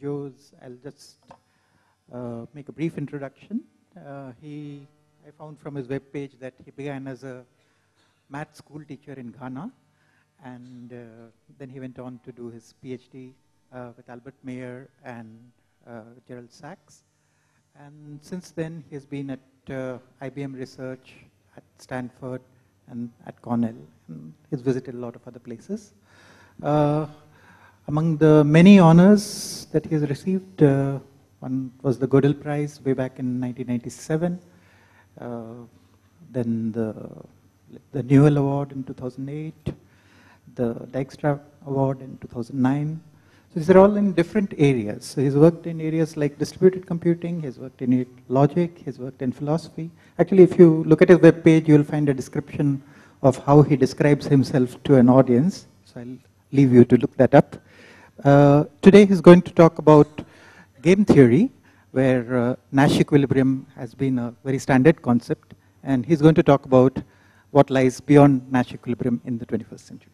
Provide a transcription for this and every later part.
Joe's, I'll just uh, make a brief introduction. Uh, he, I found from his webpage that he began as a math school teacher in Ghana, and uh, then he went on to do his PhD uh, with Albert Meyer and uh, Gerald Sacks. And since then, he has been at IBM Research, at Stanford, and at Cornell. And he's visited a lot of other places. Uh, among the many honors that he has received, uh, one was the Gödel Prize way back in 1997, uh, then the, the Newell Award in 2008, the Dijkstra Award in 2009. So these are all in different areas. So he's worked in areas like distributed computing, he's worked in logic, he's worked in philosophy. Actually, if you look at his web page, you'll find a description of how he describes himself to an audience. So I'll leave you to look that up. Uh, today he's going to talk about game theory, where uh, Nash equilibrium has been a very standard concept, and he's going to talk about what lies beyond Nash equilibrium in the 21st century.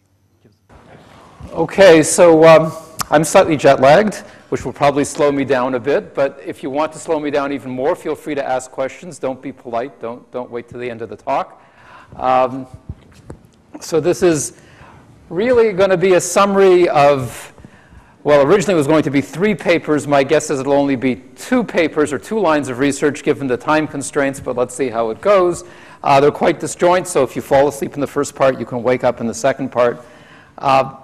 Okay, so um, I'm slightly jet lagged, which will probably slow me down a bit, but if you want to slow me down even more, feel free to ask questions. Don't be polite, don't, don't wait till the end of the talk. Um, so this is really going to be a summary of, well, originally it was going to be three papers. My guess is it'll only be two papers or two lines of research given the time constraints, but let's see how it goes. Uh, they're quite disjoint, so if you fall asleep in the first part, you can wake up in the second part. Uh,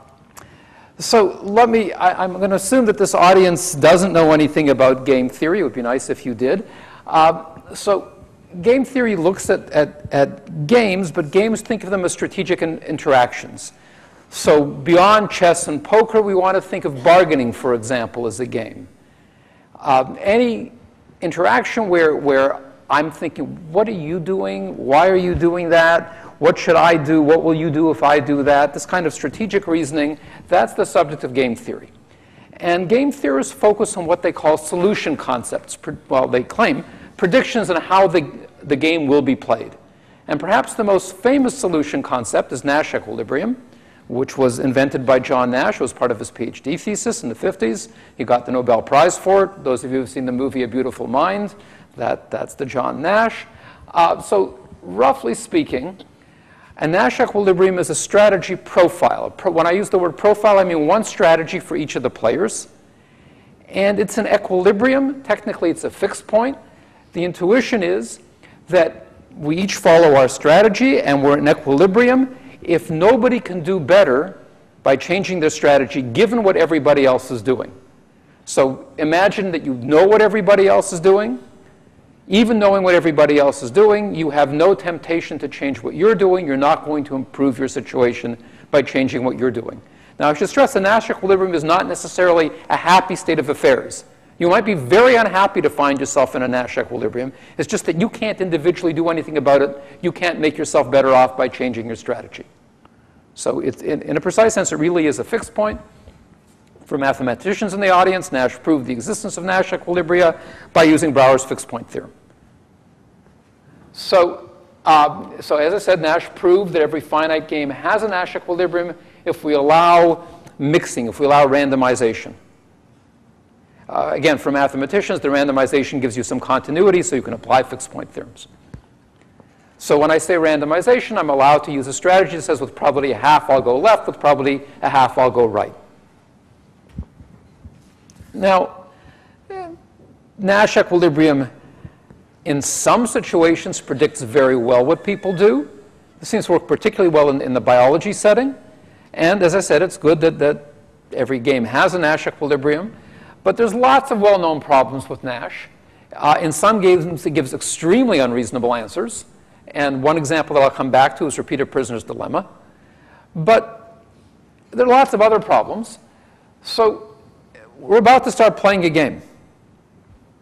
so let me, I, am going to assume that this audience doesn't know anything about game theory. It would be nice if you did. Uh, so game theory looks at, at, at, games, but games think of them as strategic in, interactions. So beyond chess and poker, we want to think of bargaining, for example, as a game. Um, any interaction where, where I'm thinking, what are you doing? Why are you doing that? What should I do? What will you do if I do that? This kind of strategic reasoning, that's the subject of game theory. And game theorists focus on what they call solution concepts. Well, they claim predictions on how the, the game will be played. And perhaps the most famous solution concept is Nash equilibrium which was invented by John Nash. It was part of his PhD thesis in the 50s. He got the Nobel Prize for it. Those of you who've seen the movie A Beautiful Mind, that, that's the John Nash. Uh, so roughly speaking, a Nash equilibrium is a strategy profile. When I use the word profile, I mean one strategy for each of the players. And it's an equilibrium. Technically, it's a fixed point. The intuition is that we each follow our strategy and we're in equilibrium if nobody can do better by changing their strategy given what everybody else is doing. So imagine that you know what everybody else is doing. Even knowing what everybody else is doing, you have no temptation to change what you're doing. You're not going to improve your situation by changing what you're doing. Now, I should stress the Nash equilibrium is not necessarily a happy state of affairs. You might be very unhappy to find yourself in a Nash equilibrium. It's just that you can't individually do anything about it. You can't make yourself better off by changing your strategy. So in, in a precise sense, it really is a fixed point. For mathematicians in the audience, Nash proved the existence of Nash equilibria by using Brouwer's fixed point theorem. So, um, so as I said, Nash proved that every finite game has a Nash equilibrium if we allow mixing, if we allow randomization. Uh, again, for mathematicians, the randomization gives you some continuity, so you can apply fixed point theorems. So when I say randomization, I'm allowed to use a strategy that says with probability a half I'll go left, with probability a half I'll go right. Now, Nash equilibrium in some situations predicts very well what people do. This seems to work particularly well in, in the biology setting. And as I said, it's good that, that every game has a Nash equilibrium. But there's lots of well-known problems with Nash. Uh, in some games, it gives extremely unreasonable answers. And one example that I'll come back to is repeated prisoner's dilemma. But there are lots of other problems. So we're about to start playing a game.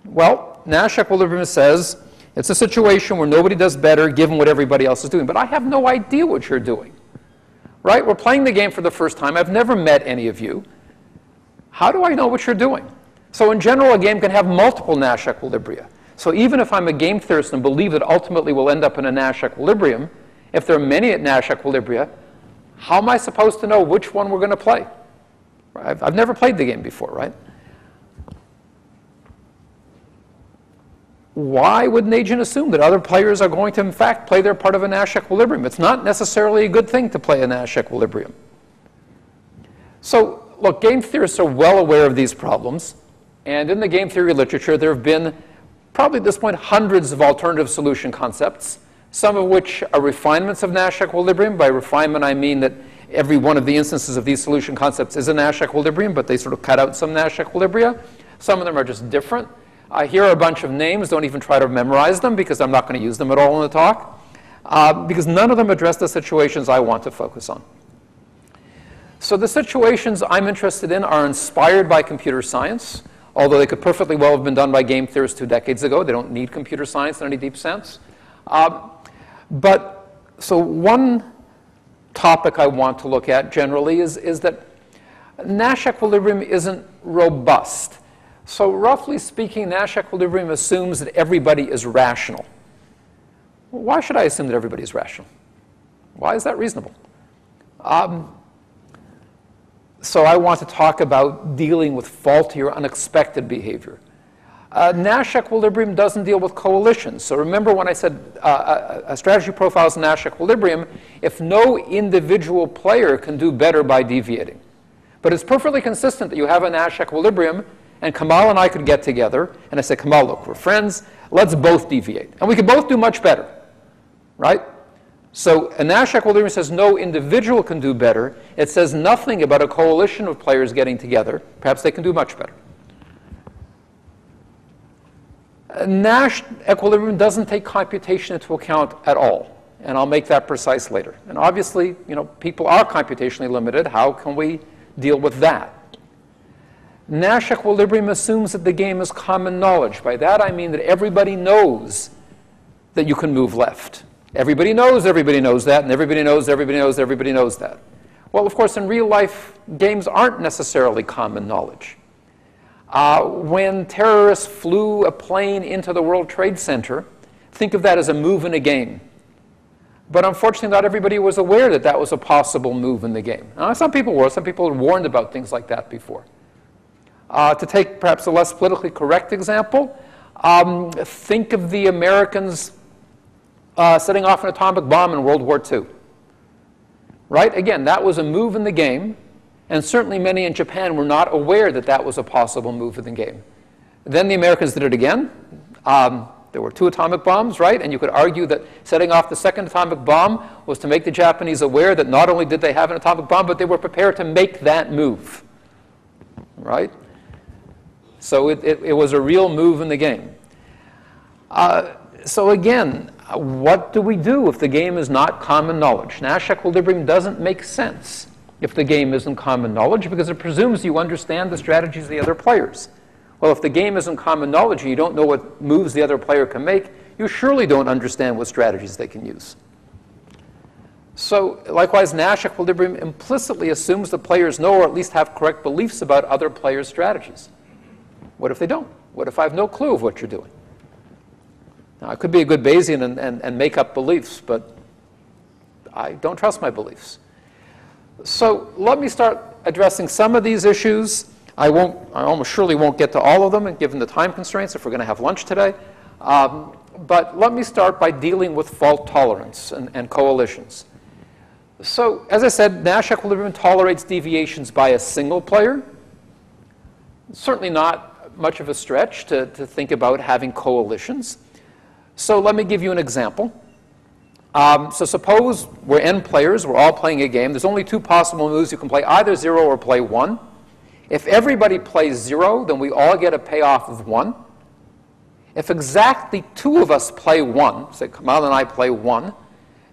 Well, Nash equilibrium says it's a situation where nobody does better given what everybody else is doing. But I have no idea what you're doing. Right? We're playing the game for the first time. I've never met any of you. How do I know what you're doing? So in general, a game can have multiple Nash equilibria. So even if I'm a game theorist and believe that ultimately we'll end up in a Nash equilibrium, if there are many at Nash equilibria, how am I supposed to know which one we're going to play? I've, I've never played the game before, right? Why would an agent assume that other players are going to, in fact, play their part of a Nash equilibrium? It's not necessarily a good thing to play a Nash equilibrium. So look, game theorists are well aware of these problems. And in the game theory literature, there have been probably at this point hundreds of alternative solution concepts, some of which are refinements of Nash equilibrium. By refinement, I mean that every one of the instances of these solution concepts is a Nash equilibrium, but they sort of cut out some Nash equilibria. Some of them are just different. Uh, here are a bunch of names. Don't even try to memorize them because I'm not going to use them at all in the talk. Uh, because none of them address the situations I want to focus on. So the situations I'm interested in are inspired by computer science, although they could perfectly well have been done by game theorists two decades ago. They don't need computer science in any deep sense. Uh, but so one topic I want to look at generally is, is that Nash equilibrium isn't robust. So roughly speaking, Nash equilibrium assumes that everybody is rational. Why should I assume that everybody is rational? Why is that reasonable? Um, so I want to talk about dealing with faulty or unexpected behavior. Uh, Nash equilibrium doesn't deal with coalitions. So remember when I said uh, a, a strategy profiles Nash equilibrium, if no individual player can do better by deviating. But it's perfectly consistent that you have a Nash equilibrium, and Kamal and I could get together, and I say, Kamal, look, we're friends, let's both deviate. And we could both do much better, right? So a Nash equilibrium says no individual can do better. It says nothing about a coalition of players getting together. Perhaps they can do much better. A Nash equilibrium doesn't take computation into account at all. And I'll make that precise later. And obviously, you know, people are computationally limited. How can we deal with that? Nash equilibrium assumes that the game is common knowledge. By that I mean that everybody knows that you can move left. Everybody knows everybody knows that, and everybody knows everybody knows everybody knows that. Well, of course, in real life, games aren't necessarily common knowledge. Uh, when terrorists flew a plane into the World Trade Center, think of that as a move in a game. But unfortunately, not everybody was aware that that was a possible move in the game. Some people were. Some people had warned about things like that before. Uh, to take perhaps a less politically correct example, um, think of the Americans uh, setting off an atomic bomb in World War II. Right? Again, that was a move in the game and certainly many in Japan were not aware that that was a possible move in the game. Then the Americans did it again. Um, there were two atomic bombs, right? And you could argue that setting off the second atomic bomb was to make the Japanese aware that not only did they have an atomic bomb, but they were prepared to make that move, right? So it, it, it was a real move in the game. Uh, so again, what do we do if the game is not common knowledge? Nash equilibrium doesn't make sense if the game isn't common knowledge because it presumes you understand the strategies of the other players. Well, if the game isn't common knowledge and you don't know what moves the other player can make, you surely don't understand what strategies they can use. So, likewise, Nash equilibrium implicitly assumes the players know or at least have correct beliefs about other players' strategies. What if they don't? What if I have no clue of what you're doing? Now, I could be a good Bayesian and, and, and make up beliefs, but I don't trust my beliefs. So let me start addressing some of these issues. I won't, I almost surely won't get to all of them, given the time constraints if we're going to have lunch today. Um, but let me start by dealing with fault tolerance and, and coalitions. So, as I said, Nash equilibrium tolerates deviations by a single player. Certainly not much of a stretch to, to think about having coalitions. So let me give you an example. Um, so suppose we're n players, we're all playing a game. There's only two possible moves. You can play either 0 or play 1. If everybody plays 0, then we all get a payoff of 1. If exactly two of us play 1, say Kamal and I play 1,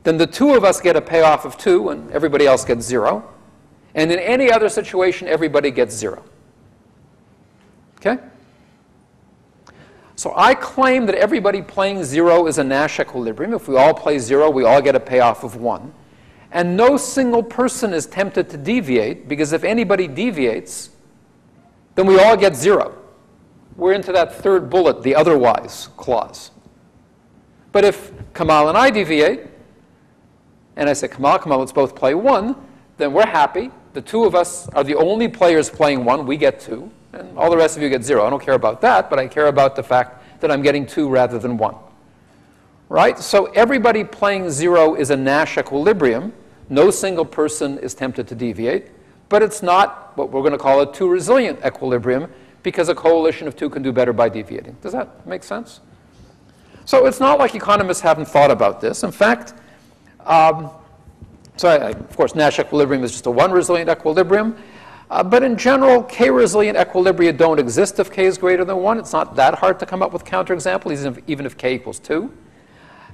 then the two of us get a payoff of 2 and everybody else gets 0. And in any other situation, everybody gets 0. Okay? So I claim that everybody playing zero is a Nash equilibrium. If we all play zero, we all get a payoff of one. And no single person is tempted to deviate, because if anybody deviates, then we all get zero. We're into that third bullet, the otherwise clause. But if Kamal and I deviate, and I say, Kamal, Kamal, let's both play one, then we're happy. The two of us are the only players playing one. We get two and all the rest of you get zero. I don't care about that, but I care about the fact that I'm getting 2 rather than 1. Right? So everybody playing 0 is a Nash equilibrium. No single person is tempted to deviate. But it's not what we're going to call a 2 resilient equilibrium because a coalition of 2 can do better by deviating. Does that make sense? So it's not like economists haven't thought about this. In fact, um, so I, of course, Nash equilibrium is just a one resilient equilibrium. Uh, but in general, k-resilient equilibria don't exist if k is greater than 1. It's not that hard to come up with counterexamples, even if, even if k equals 2.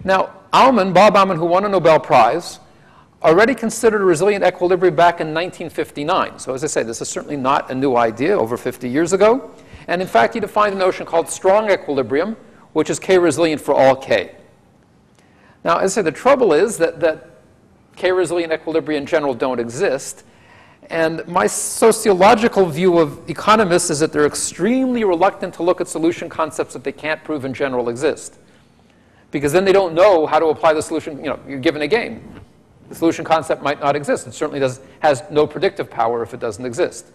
Now, Aumann, Bob Aumann, who won a Nobel Prize, already considered a resilient equilibrium back in 1959. So as I say, this is certainly not a new idea over 50 years ago. And in fact, he defined a notion called strong equilibrium, which is k-resilient for all k. Now, as I say, the trouble is that, that k-resilient equilibria in general don't exist. And my sociological view of economists is that they're extremely reluctant to look at solution concepts that they can't prove in general exist. Because then they don't know how to apply the solution. You know, you're given a game. The solution concept might not exist. It certainly does, has no predictive power if it doesn't exist.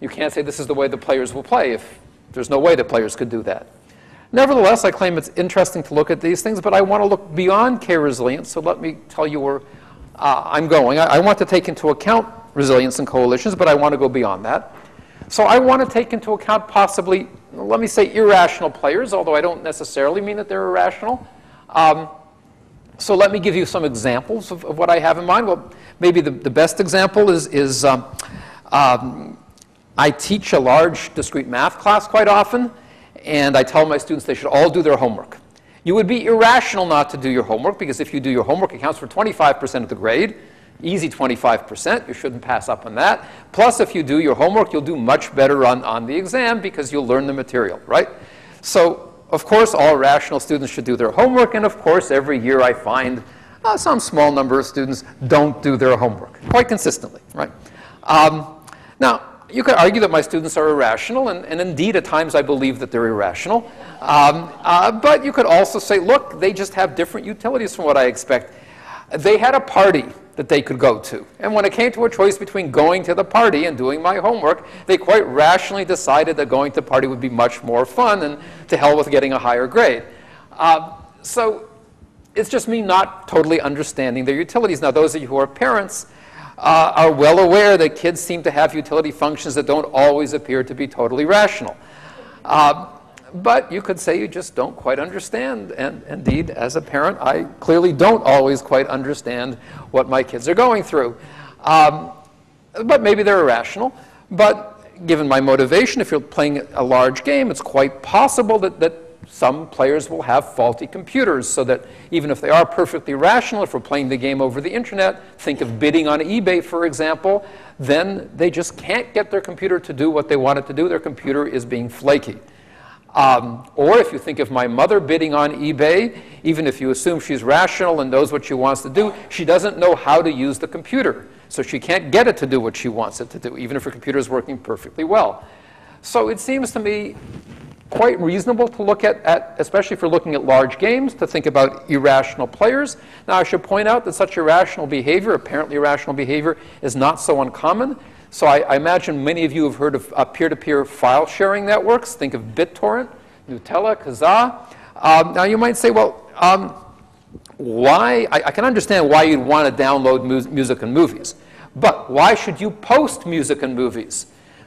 You can't say this is the way the players will play if there's no way the players could do that. Nevertheless, I claim it's interesting to look at these things, but I want to look beyond k-resilience, so let me tell you where uh, I'm going. I, I, want to take into account resilience and coalitions, but I want to go beyond that. So I want to take into account possibly, let me say, irrational players, although I don't necessarily mean that they're irrational. Um, so let me give you some examples of, of, what I have in mind. Well, maybe the, the best example is, is um, um, I teach a large discrete math class quite often, and I tell my students they should all do their homework. You would be irrational not to do your homework because if you do your homework, it counts for 25% of the grade. Easy 25%. You shouldn't pass up on that. Plus, if you do your homework, you'll do much better on, on the exam because you'll learn the material, right? So, of course, all rational students should do their homework. And of course, every year I find uh, some small number of students don't do their homework quite consistently, right? Um, now, you could argue that my students are irrational, and, and indeed, at times I believe that they're irrational. Um, uh, but you could also say, look, they just have different utilities from what I expect. They had a party that they could go to. And when it came to a choice between going to the party and doing my homework, they quite rationally decided that going to the party would be much more fun and to hell with getting a higher grade. Uh, so it's just me not totally understanding their utilities. Now, those of you who are parents, uh, are well aware that kids seem to have utility functions that don't always appear to be totally rational. Uh, but you could say you just don't quite understand. And indeed, as a parent, I clearly don't always quite understand what my kids are going through. Um, but maybe they're irrational. But given my motivation, if you're playing a large game, it's quite possible that, that some players will have faulty computers so that even if they are perfectly rational, if we're playing the game over the internet, think of bidding on eBay, for example, then they just can't get their computer to do what they want it to do. Their computer is being flaky. Um, or if you think of my mother bidding on eBay, even if you assume she's rational and knows what she wants to do, she doesn't know how to use the computer. So she can't get it to do what she wants it to do, even if her computer is working perfectly well. So it seems to me quite reasonable to look at, at, especially if you're looking at large games, to think about irrational players. Now, I should point out that such irrational behavior, apparently irrational behavior, is not so uncommon. So I, I imagine many of you have heard of uh, peer-to-peer file sharing networks. Think of BitTorrent, Gnutella, Kazaa. Um, now, you might say, well, um, why? I, I, can understand why you'd want to download mu music and movies. But why should you post music and movies,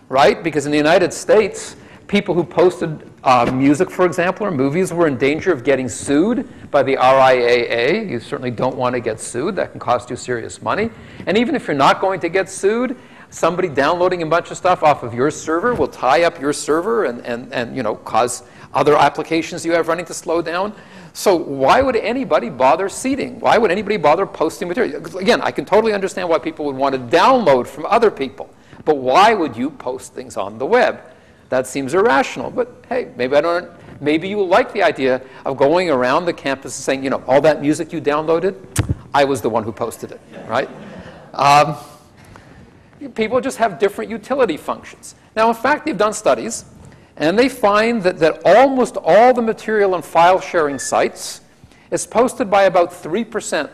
right? Because in the United States, people who posted uh, music, for example, or movies were in danger of getting sued by the RIAA. You certainly don't want to get sued. That can cost you serious money. And even if you're not going to get sued, somebody downloading a bunch of stuff off of your server will tie up your server and, and, and you know, cause other applications you have running to slow down. So why would anybody bother seeding? Why would anybody bother posting material? Again, I can totally understand why people would want to download from other people. But why would you post things on the web? That seems irrational. But hey, maybe I don't. Maybe you like the idea of going around the campus and saying, you know, all that music you downloaded, I was the one who posted it, right? Um, people just have different utility functions. Now, in fact, they've done studies, and they find that, that almost all the material on file sharing sites is posted by about 3%,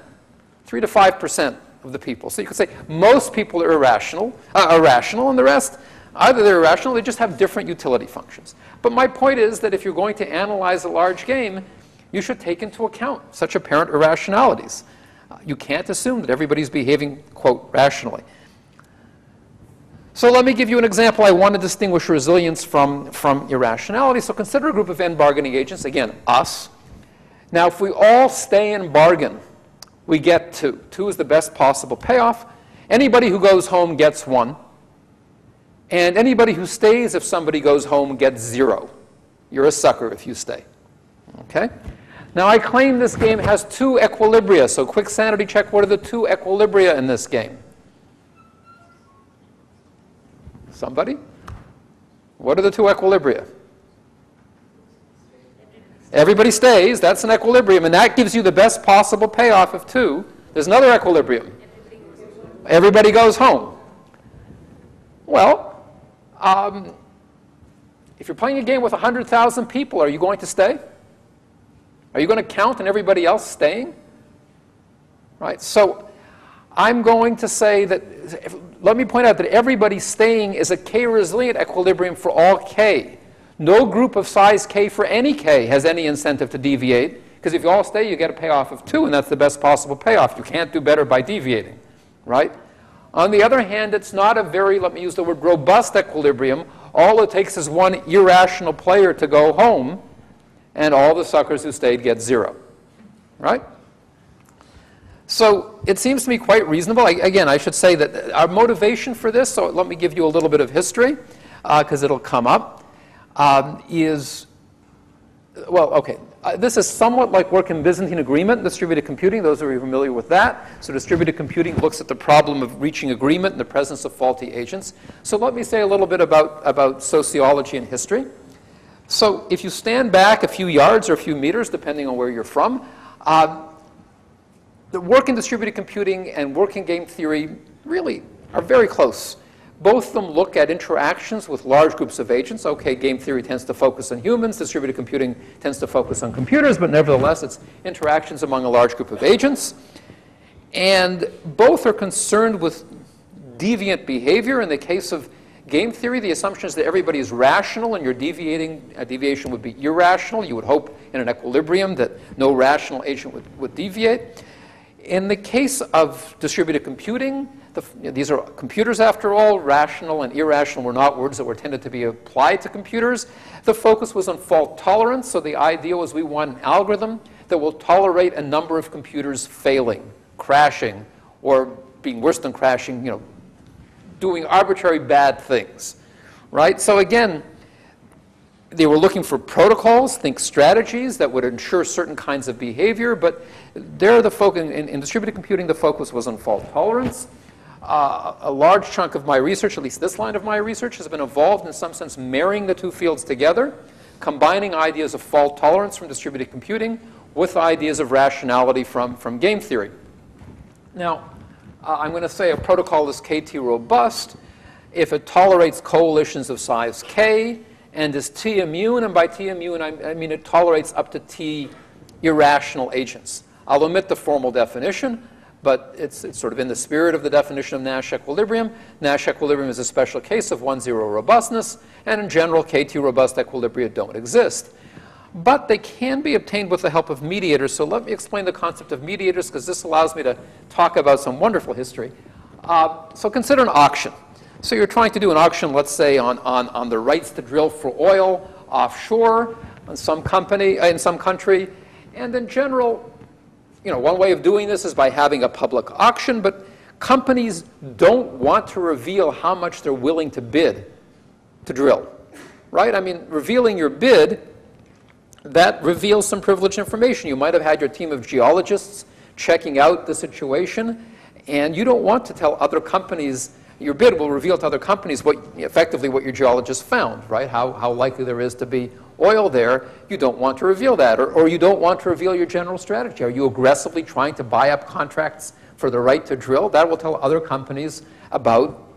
3 to 5% of the people. So you could say most people are irrational, uh, irrational and the rest Either they're irrational, they just have different utility functions. But my point is that if you're going to analyze a large game, you should take into account such apparent irrationalities. Uh, you can't assume that everybody's behaving, quote, rationally. So let me give you an example. I want to distinguish resilience from, from irrationality. So consider a group of n bargaining agents, again, us. Now, if we all stay and bargain, we get two. Two is the best possible payoff. Anybody who goes home gets one. And anybody who stays, if somebody goes home, gets zero. You're a sucker if you stay. Okay? Now, I claim this game has two equilibria. So quick sanity check. What are the two equilibria in this game? Somebody? What are the two equilibria? Everybody stays. That's an equilibrium. And that gives you the best possible payoff of two. There's another equilibrium. Everybody goes home. Well, um, if you're playing a game with 100,000 people, are you going to stay? Are you going to count on everybody else staying? Right? So I'm going to say that, let me point out that everybody staying is a k-resilient equilibrium for all k. No group of size k for any k has any incentive to deviate, because if you all stay, you get a payoff of 2, and that's the best possible payoff. You can't do better by deviating, right? On the other hand, it's not a very, let me use the word, robust equilibrium. All it takes is one irrational player to go home, and all the suckers who stayed get zero. Right? So it seems to me quite reasonable. I, again, I should say that our motivation for this, so let me give you a little bit of history, because uh, it'll come up, um, is, well, okay, uh, this is somewhat like work in Byzantine agreement, distributed computing, those who are familiar with that. So distributed computing looks at the problem of reaching agreement in the presence of faulty agents. So let me say a little bit about, about sociology and history. So if you stand back a few yards or a few meters, depending on where you're from, uh, the work in distributed computing and work in game theory really are very close. Both of them look at interactions with large groups of agents. Okay, game theory tends to focus on humans, distributed computing tends to focus on computers, but nevertheless, it's interactions among a large group of agents. And both are concerned with deviant behavior. In the case of game theory, the assumption is that everybody is rational and your deviating deviation would be irrational. You would hope in an equilibrium that no rational agent would, would deviate. In the case of distributed computing, the, you know, these are computers, after all. Rational and irrational were not words that were tended to be applied to computers. The focus was on fault tolerance. So the idea was we want an algorithm that will tolerate a number of computers failing, crashing, or being worse than crashing, you know, doing arbitrary bad things, right? So again, they were looking for protocols, think strategies that would ensure certain kinds of behavior, but there the focus in, in distributed computing, the focus was on fault tolerance. Uh, a large chunk of my research, at least this line of my research, has been involved in some sense marrying the two fields together, combining ideas of fault tolerance from distributed computing with ideas of rationality from, from game theory. Now, uh, I'm going to say a protocol is KT robust if it tolerates coalitions of size k and is T immune, and by T immune I, I mean it tolerates up to T irrational agents. I'll omit the formal definition, but it's, it's, sort of in the spirit of the definition of Nash equilibrium. Nash equilibrium is a special case of 1-0 robustness, and in general, K2 robust equilibria don't exist. But they can be obtained with the help of mediators. So let me explain the concept of mediators, because this allows me to talk about some wonderful history. Uh, so consider an auction. So you're trying to do an auction, let's say, on, on, on the rights to drill for oil offshore in some company, in some country. And in general, you know, one way of doing this is by having a public auction, but companies don't want to reveal how much they're willing to bid to drill, right? I mean, revealing your bid, that reveals some privileged information. You might have had your team of geologists checking out the situation, and you don't want to tell other companies, your bid will reveal to other companies what, effectively what your geologist found, right? How, how likely there is to be oil there, you don't want to reveal that. Or, or you don't want to reveal your general strategy. Are you aggressively trying to buy up contracts for the right to drill? That will tell other companies about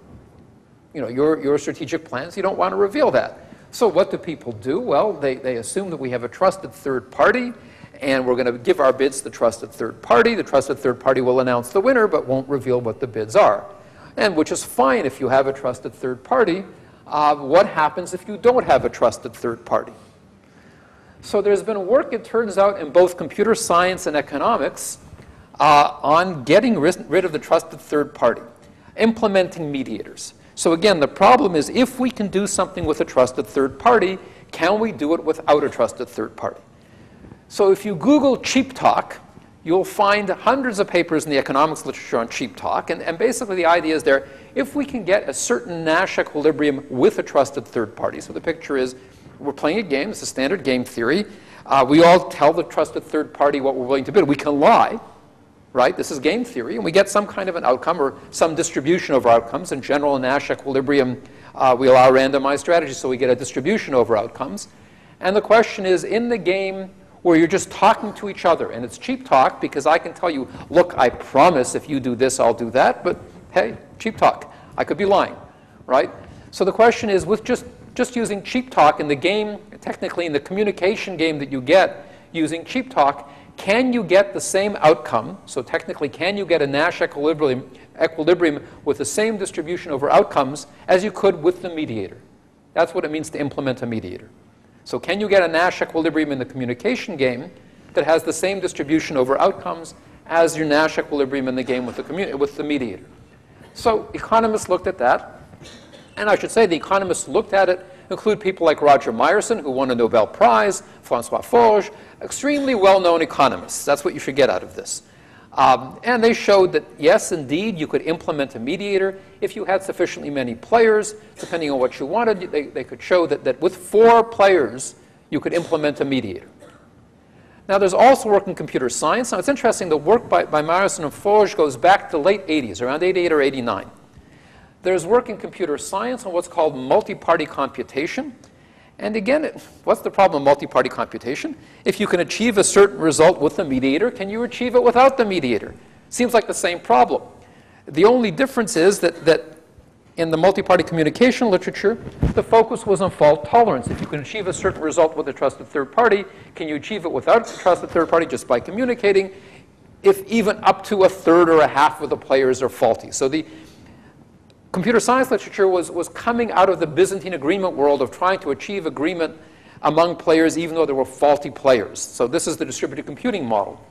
you know, your, your strategic plans. You don't want to reveal that. So what do people do? Well, they, they assume that we have a trusted third party, and we're going to give our bids to the trusted third party. The trusted third party will announce the winner, but won't reveal what the bids are. And which is fine if you have a trusted third party. uh, what happens if you don't have a trusted third party. So there's been work, it turns out, in both computer science and economics uh, on getting rid of the trusted third party, implementing mediators. So again, the problem is if we can do something with a trusted third party, can we do it without a trusted third party? So if you Google cheap talk, you'll find hundreds of papers in the economics literature on cheap talk. And, and basically the idea is there, if we can get a certain Nash equilibrium with a trusted third party. So the picture is we're playing a game, it's a standard game theory. Uh, we all tell the trusted third party what we're willing to bid. We can lie, right? This is game theory, and we get some kind of an outcome or some distribution over outcomes. In general, in Nash equilibrium, uh, we allow randomized strategies, so we get a distribution over outcomes. And the question is, in the game where you're just talking to each other, and it's cheap talk because I can tell you, look, I promise if you do this, I'll do that, but hey, cheap talk. I could be lying, right? So the question is, with just, just using cheap talk in the game, technically in the communication game that you get using cheap talk, can you get the same outcome? So technically, can you get a Nash equilibrium, equilibrium with the same distribution over outcomes as you could with the mediator? That's what it means to implement a mediator. So can you get a Nash equilibrium in the communication game that has the same distribution over outcomes as your Nash equilibrium in the game with the, with the mediator? So economists looked at that. And I should say the economists looked at it include people like Roger Myerson, who won a Nobel Prize, Francois Forges, extremely well-known economists. That's what you should get out of this. Um, and they showed that, yes, indeed, you could implement a mediator if you had sufficiently many players, depending on what you wanted. They, they could show that, that with four players, you could implement a mediator. Now, there's also work in computer science. Now, it's interesting, the work by, by Myerson and Forges goes back to the late 80s, around 88 or 89. There's work in computer science on what's called multi-party computation. And again, what's the problem of multi-party computation? If you can achieve a certain result with the mediator, can you achieve it without the mediator? Seems like the same problem. The only difference is that, that in the multi-party communication literature, the focus was on fault tolerance. If you can achieve a certain result with a trusted third party, can you achieve it without a trusted third party just by communicating? If even up to a third or a half of the players are faulty. So the, computer science literature was, was coming out of the Byzantine agreement world of trying to achieve agreement among players even though there were faulty players. So this is the distributed computing model.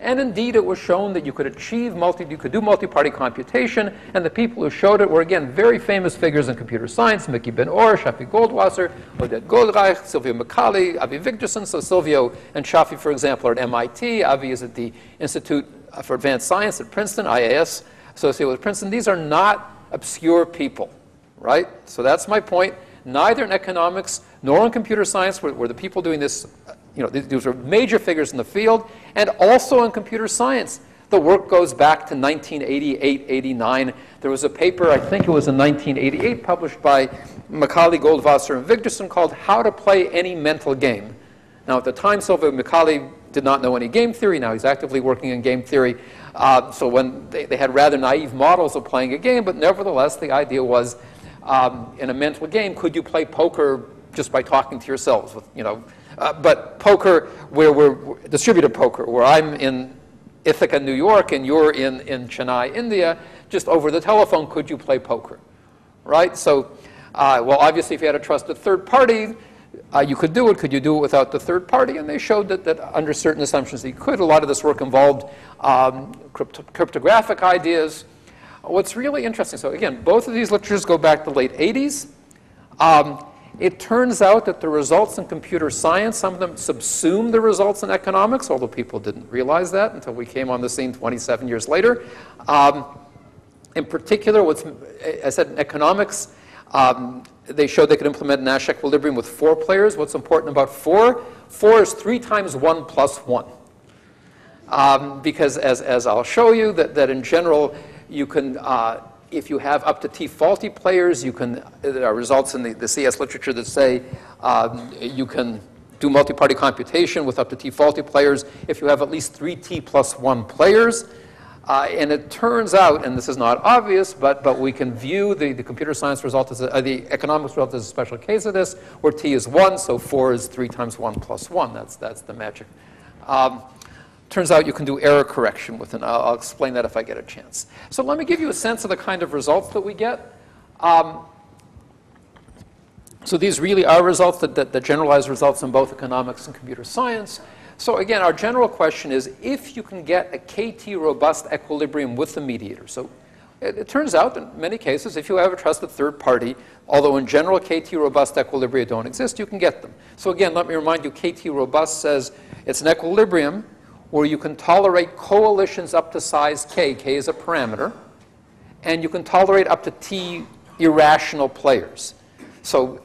And indeed, it was shown that you could achieve multi, you could do multi-party computation, and the people who showed it were, again, very famous figures in computer science, Mickey Ben-Or, Shafi Goldwasser, Oded Goldreich, Silvio Micali, Avi Wigderson. So Silvio and Shafi, for example, are at MIT. Avi is at the Institute for Advanced Science at Princeton, IAS associated with Princeton. These are not obscure people, right? So that's my point. Neither in economics nor in computer science were, were the people doing this, you know, these, these are major figures in the field, and also in computer science. The work goes back to 1988, 89. There was a paper, I think it was in 1988, published by Micali, Goldwasser, and Wigderson called How to Play Any Mental Game. Now, at the time, Silvio Micali did not know any game theory. Now he's actively working in game theory. Uh, so when they, they, had rather naive models of playing a game, but nevertheless, the idea was um, in a mental game, could you play poker just by talking to yourselves? With, you know, uh, but poker, where we're distributed poker, where I'm in Ithaca, New York, and you're in, in Chennai, India, just over the telephone, could you play poker? Right? So, uh, well, obviously, if you had a trusted third party, uh, you could do it. Could you do it without the third party? And they showed that, that under certain assumptions you could. A lot of this work involved um, crypto cryptographic ideas. What's really interesting, so again, both of these literatures go back to the late 80s. Um, it turns out that the results in computer science, some of them subsume the results in economics, although people didn't realize that until we came on the scene 27 years later. Um, in particular, what's, I said in economics, um, they showed they could implement Nash equilibrium with four players. What's important about four? Four is three times one plus one. Um, because as, as I'll show you, that, that in general, you can, uh, if you have up to T faulty players, you can, there are results in the, the CS literature that say um, you can do multi-party computation with up to T faulty players if you have at least three T plus one players. Uh, and it turns out, and this is not obvious, but, but we can view the, the computer science result as a, uh, the economics result as a special case of this, where t is 1, so 4 is 3 times 1 plus 1. That's, that's the magic. Um, turns out you can do error correction with it. I'll, I'll, explain that if I get a chance. So let me give you a sense of the kind of results that we get. Um, So these really are results that, that, that generalize results in both economics and computer science. So again, our general question is if you can get a KT robust equilibrium with the mediator. So it, it, turns out in many cases, if you have a trusted third party, although in general KT robust equilibria don't exist, you can get them. So again, let me remind you, KT robust says it's an equilibrium where you can tolerate coalitions up to size k, k is a parameter, and you can tolerate up to t irrational players. So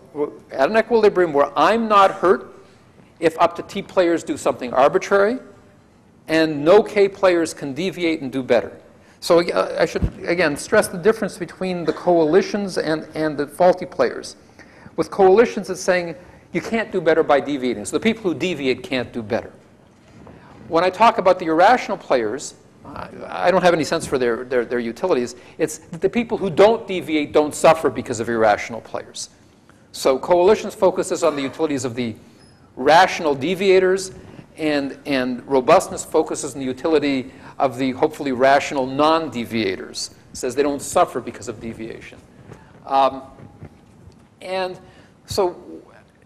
at an equilibrium where I'm not hurt if up to t players do something arbitrary, and no k players can deviate and do better. So uh, I should, again, stress the difference between the coalitions and, and the faulty players. With coalitions, it's saying you can't do better by deviating. So the people who deviate can't do better. When I talk about the irrational players, I don't have any sense for their, their, their utilities. It's that the people who don't deviate don't suffer because of irrational players. So coalitions focuses on the utilities of the rational deviators, and, and robustness focuses on the utility of the hopefully rational non-deviators. Says they don't suffer because of deviation. Um, and so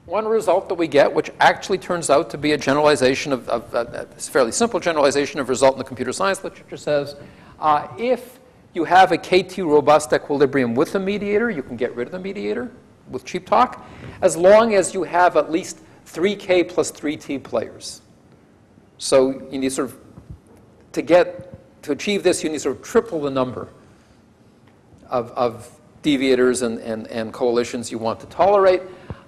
one result that we get, which actually turns out to be a generalization of, of uh, a fairly simple generalization of result in the computer science literature says, uh, if you have a KT robust equilibrium with a mediator, you can get rid of the mediator with cheap talk, as long as you have at least 3K plus 3T players. So you need sort of to get, to achieve this, you need sort of triple the number of, of deviators and, and, and coalitions you want to tolerate.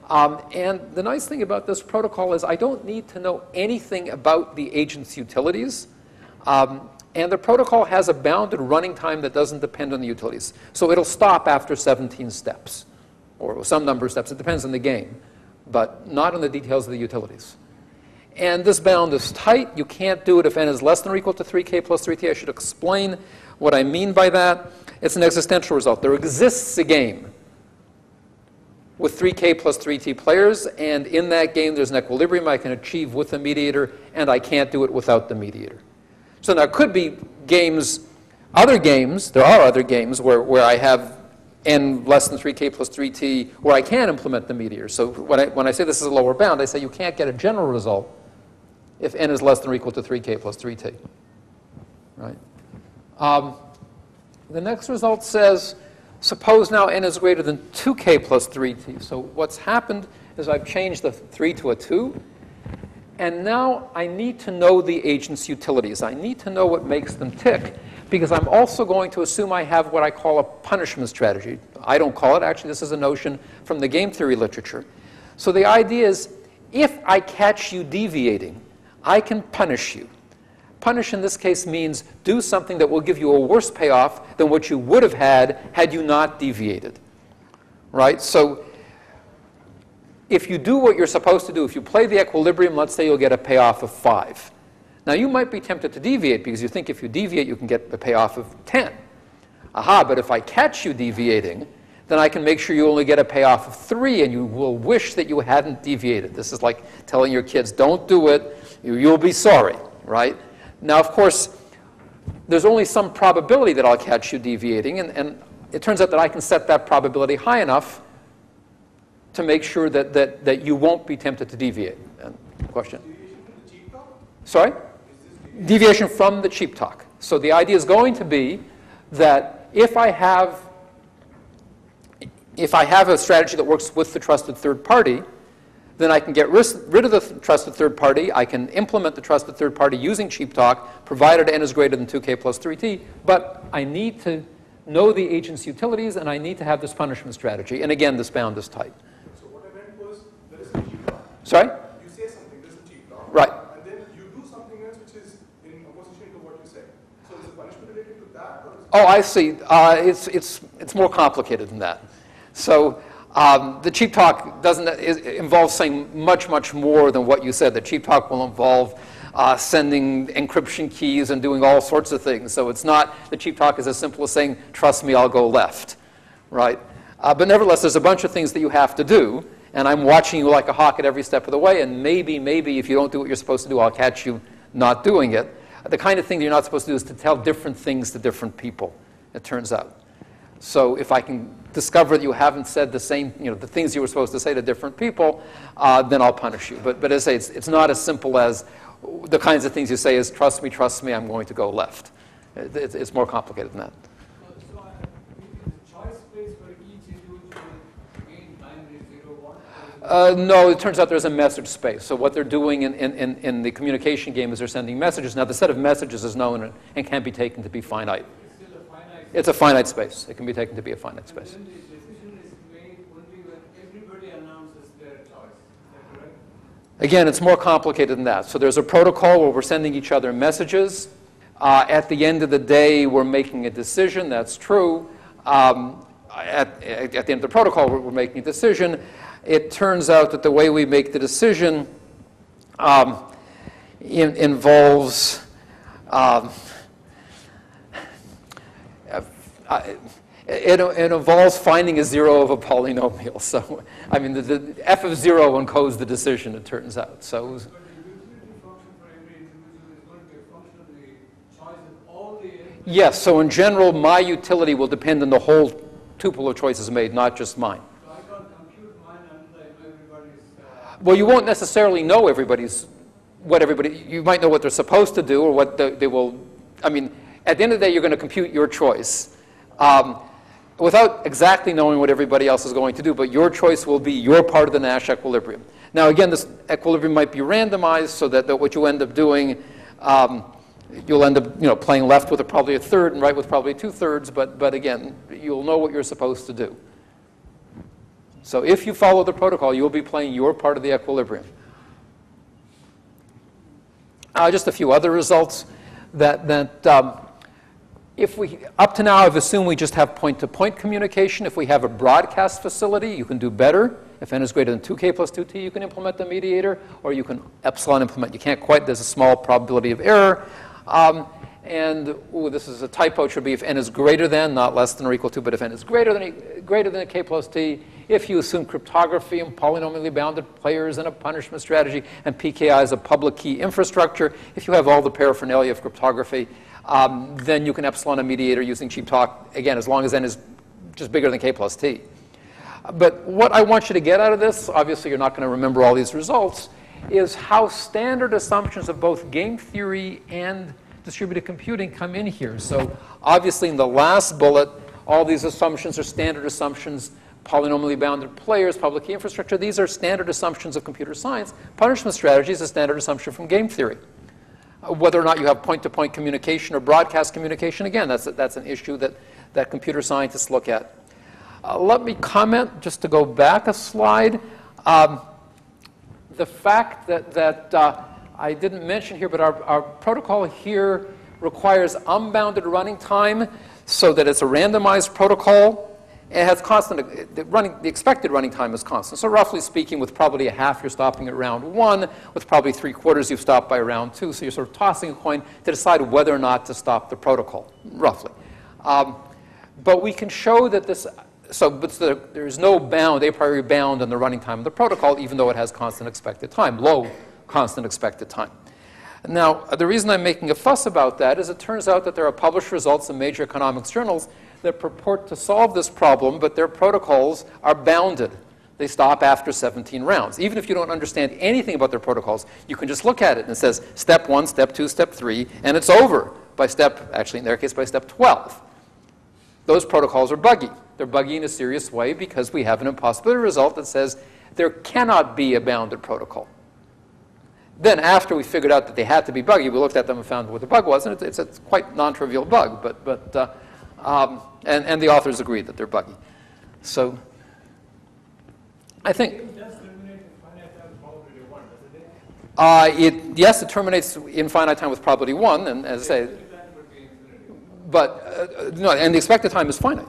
Um, and the nice thing about this protocol is I don't need to know anything about the agent's utilities. Um, and the protocol has a bounded running time that doesn't depend on the utilities. So it'll stop after 17 steps, or some number of steps. It depends on the game, but not on the details of the utilities. And this bound is tight. You can't do it if n is less than or equal to 3k plus 3t. I should explain what I mean by that. It's an existential result. There exists a game with 3k plus 3t players, and in that game there's an equilibrium I can achieve with the mediator, and I can't do it without the mediator. So there could be games, other games, there are other games where, where I have n less than 3k plus 3t, where I can implement the mediator. So when I, when I say this is a lower bound, I say you can't get a general result if n is less than or equal to 3k plus 3t. Right? Um, the next result says, suppose now n is greater than 2k plus 3t. So what's happened is I've changed the 3 to a 2. And now I need to know the agent's utilities. I need to know what makes them tick because I'm also going to assume I have what I call a punishment strategy. I don't call it. Actually, this is a notion from the game theory literature. So the idea is if I catch you deviating, I can punish you. Punish in this case means do something that will give you a worse payoff than what you would have had had you not deviated. Right? So if you do what you're supposed to do, if you play the equilibrium, let's say you'll get a payoff of 5. Now you might be tempted to deviate because you think if you deviate you can get a payoff of 10. Aha, but if I catch you deviating, then I can make sure you only get a payoff of 3 and you will wish that you hadn't deviated. This is like telling your kids, don't do it, You'll be sorry, right? Now, of course, there's only some probability that I'll catch you deviating, and, and it turns out that I can set that probability high enough to make sure that, that, that you won't be tempted to deviate. And question? Sorry? Deviation from the cheap talk. So the idea is going to be that if I have if I have a strategy that works with the trusted third party, then I can get rid of the trusted third party. I can implement the trusted third party using cheap talk, provided n is greater than 2k plus 3t. But I need to know the agent's utilities, and I need to have this punishment strategy. And again, this bound is tight. So what I meant was, there is a cheap talk. Sorry? You say something, there's a cheap talk. Right. And then you do something else which is in opposition to what you say. So is the punishment related to that? Or is Oh, I see. Uh, it's, it's, it's more complicated than that. So um, the cheap talk doesn't involve saying much, much more than what you said. The cheap talk will involve uh, sending encryption keys and doing all sorts of things. So it's not, the cheap talk is as simple as saying, trust me, I'll go left, right? Uh, but nevertheless, there's a bunch of things that you have to do, and I'm watching you like a hawk at every step of the way, and maybe, maybe if you don't do what you're supposed to do, I'll catch you not doing it. The kind of thing that you're not supposed to do is to tell different things to different people, it turns out. So if I can discover that you haven't said the same, you know, the things you were supposed to say to different people, uh, then I'll punish you. But, but as I say, it's, it's not as simple as the kinds of things you say is, trust me, trust me, I'm going to go left. It, it's, it's more complicated than that. So I- it is a choice space for each individual again binary zero one. or is it- Uh, no, it turns out there's a message space. So what they're doing in, in, in, in the communication game is they're sending messages. Now, the set of messages is known and, can be taken to be finite. It's still a finite. It's a finite space. It can be taken to be a finite space. Then the decision is made only when everybody announces their choice. Is that correct? Again, it's more complicated than that. So there's a protocol where we're sending each other messages. Uh, at the end of the day, we're making a decision. That's true. Um, at, at the end of the protocol, we're making a decision. It turns out that the way we make the decision um, in, involves um, uh, it, it involves finding a zero of a polynomial. So, I mean, the, the f of zero encodes the decision, it turns out. So, But the utility function for every individual is going to be a function of the choice of all the. yes, so in general, my utility will depend on the whole tuple of choices made, not just mine. So I can't compute mine unless everybody's. Uh, Well, you won't necessarily know everybody's, what everybody, you might know what they're supposed to do or what the, they will, I mean, at the end of the day, you're going to compute your choice. Um, without exactly knowing what everybody else is going to do, but your choice will be your part of the Nash equilibrium. Now, again, this equilibrium might be randomized so that, that what you end up doing, um, you'll end up you know, playing left with a, probably a third and right with probably two thirds, but, but again, you'll know what you're supposed to do. So if you follow the protocol, you'll be playing your part of the equilibrium. Uh, just a few other results that, that um, if we, up to now, I've assumed we just have point-to-point communication. If we have a broadcast facility, you can do better. If n is greater than 2k plus 2t, you can implement the mediator, or you can epsilon implement. You can't quite, there's a small probability of error. Um, and, ooh, this is a typo, it should be if n is greater than, not less than or equal to, but if n is greater than, greater than k plus t, if you assume cryptography and polynomially bounded players and a punishment strategy, and PKI is a public key infrastructure, if you have all the paraphernalia of cryptography, um, then you can epsilon a mediator using cheap talk, again, as long as n is just bigger than k plus t. But what I want you to get out of this, obviously you're not going to remember all these results, is how standard assumptions of both game theory and distributed computing come in here. So obviously in the last bullet, all these assumptions are standard assumptions, polynomially bounded players, public key infrastructure. These are standard assumptions of computer science. Punishment strategy is a standard assumption from game theory. Uh, Whether or not you have point-to-point communication or broadcast communication, again, that's, a, that's an issue that, that computer scientists look at. Uh, let me comment, just to go back a slide, um, the fact that, that uh, I didn't mention here, but our, our protocol here requires unbounded running time so that it's a randomized protocol. It has constant, the, running, the expected running time is constant. So roughly speaking, with probably a half, you're stopping at round one. With probably three quarters, you've stopped by round two. So you're sort of tossing a coin to decide whether or not to stop the protocol, roughly. Um, but we can show that this, so but the, there's no bound, a priori bound on the running time of the protocol, even though it has constant expected time, low constant expected time. Now, the reason I'm making a fuss about that is it turns out that there are published results in major economics journals that purport to solve this problem, but their protocols are bounded. They stop after 17 rounds. Even if you don't understand anything about their protocols, you can just look at it and it says step one, step two, step three, and it's over by step, actually in their case, by step 12. Those protocols are buggy. They're buggy in a serious way because we have an impossibility result that says there cannot be a bounded protocol. Then, after we figured out that they had to be buggy, we looked at them and found what the bug was, and it's, a quite non-trivial bug. But, but uh, um, and, and the authors agree that they're buggy. So, I think It does terminate in finite time probability one, doesn't it? uh, it yes, it terminates in finite time with probability one, and as I say, Every time would be infinity. but uh, no, and the expected time is finite.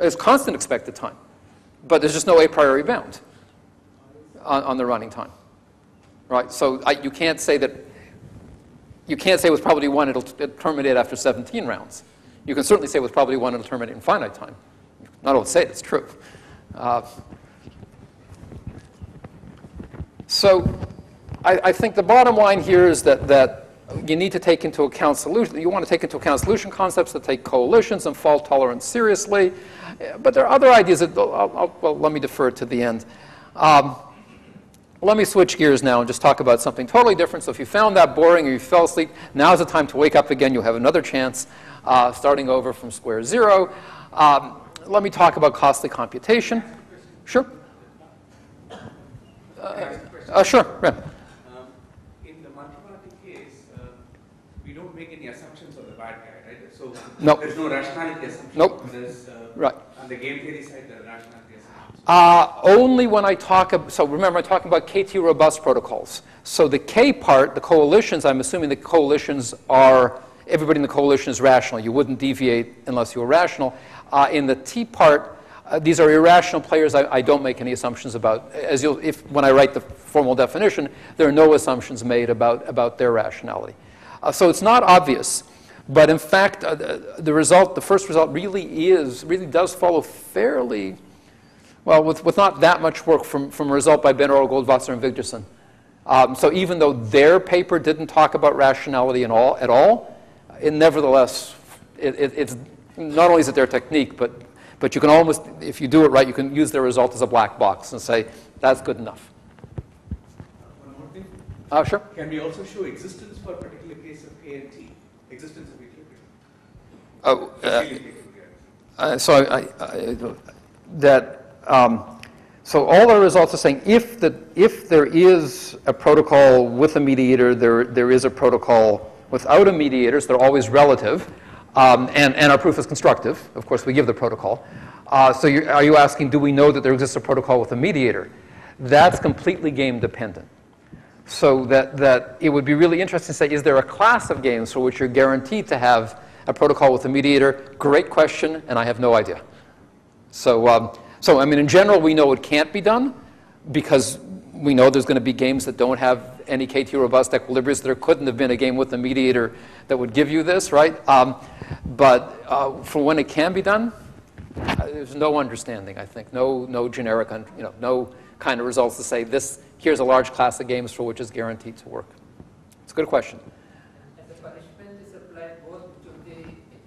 It's constant expected time, but there's just no a priori bound on, on the running time, right? So I, you can't say that. You can't say with probability one it'll, it'll terminate after 17 rounds. You can certainly say with probability one it'll terminate in finite time. Not all say it, it's true. Uh, so I, I think the bottom line here is that, that you need to take into account solution. You want to take into account solution concepts that take coalitions and fault tolerance seriously. But there are other ideas that, I'll, I'll, well, let me defer to the end. Um, let me switch gears now and just talk about something totally different. So if you found that boring or you fell asleep, now's the time to wake up again. You'll have another chance, uh, starting over from square zero. Um, let me talk about costly computation. Sure. Uh, sure. Yeah. Um, In the multi-party case, uh, we don't make any assumptions of the bad guy, right? So Nope. there's no rationality assumption. Nope. Uh, Right. on the game theory side, there are rationality assumptions. Uh, only when I talk, about, so remember, I'm talking about KT robust protocols. So the K part, the coalitions, I'm assuming the coalitions are, everybody in the coalition is rational. You wouldn't deviate unless you were rational. Uh, in the T part, uh, these are irrational players I, I don't make any assumptions about. As you'll, if, when I write the formal definition, there are no assumptions made about, about their rationality. Uh, so it's not obvious. But in fact, uh, the, the result, the first result really is, really does follow fairly, well, with, with not that much work from, from a result by Ben-Or, Goldwasser, and Wigderson. Um, so even though their paper didn't talk about rationality at all, at all it nevertheless, it, it, it's not only is it their technique, but, but you can almost, if you do it right, you can use their result as a black box and say, that's good enough. One more thing, Uh, sure. can we also show existence for a particular case of K and T? Existence of equilibrium? Oh, uh, Equilibrium. Uh, So I, I- that, um, so all our results are saying if the, if there is a protocol with a mediator, there, there is a protocol without a mediator, they're always relative, um, and, and our proof is constructive. Of course, we give the protocol. Uh, So are you asking, do we know that there exists a protocol with a mediator? That's completely game dependent. So that, that it would be really interesting to say, is there a class of games for which you're guaranteed to have a protocol with a mediator? Great question, and I have no idea. So, um, so I mean, in general, we know it can't be done because we know there's going to be games that don't have any KT robust equilibriums. There couldn't have been a game with a mediator that would give you this, right? Um, but uh, for when it can be done, uh, there's no understanding, I think, no, no generic, un- you know, no kind of results to say this, here's a large class of games for which is guaranteed to work. It's a good question. And the punishment is applied both to the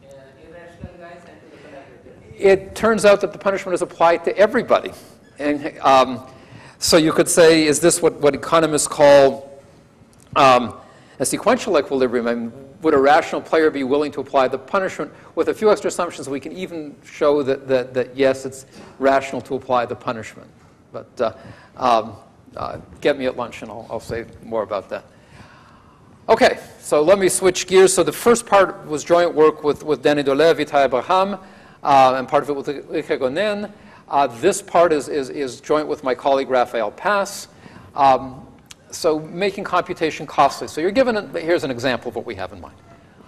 uh, irrational guys and to the collaborators. It turns out that the punishment is applied to everybody. And um, so you could say, is this what, what economists call um, a sequential equilibrium? Would a rational player be willing to apply the punishment? With a few extra assumptions, we can even show that, that, that yes, it's rational to apply the punishment. But uh, um, uh, get me at lunch and I'll, I'll say more about that. Okay, so let me switch gears. So the first part was joint work with, with Danny Dolev, Ittai Abraham, uh, and part of it with Ike Gonen. Uh, this part is, is, is joint with my colleague Rafael Pass. Um, so making computation costly. So you're given, a, here's an example of what we have in mind.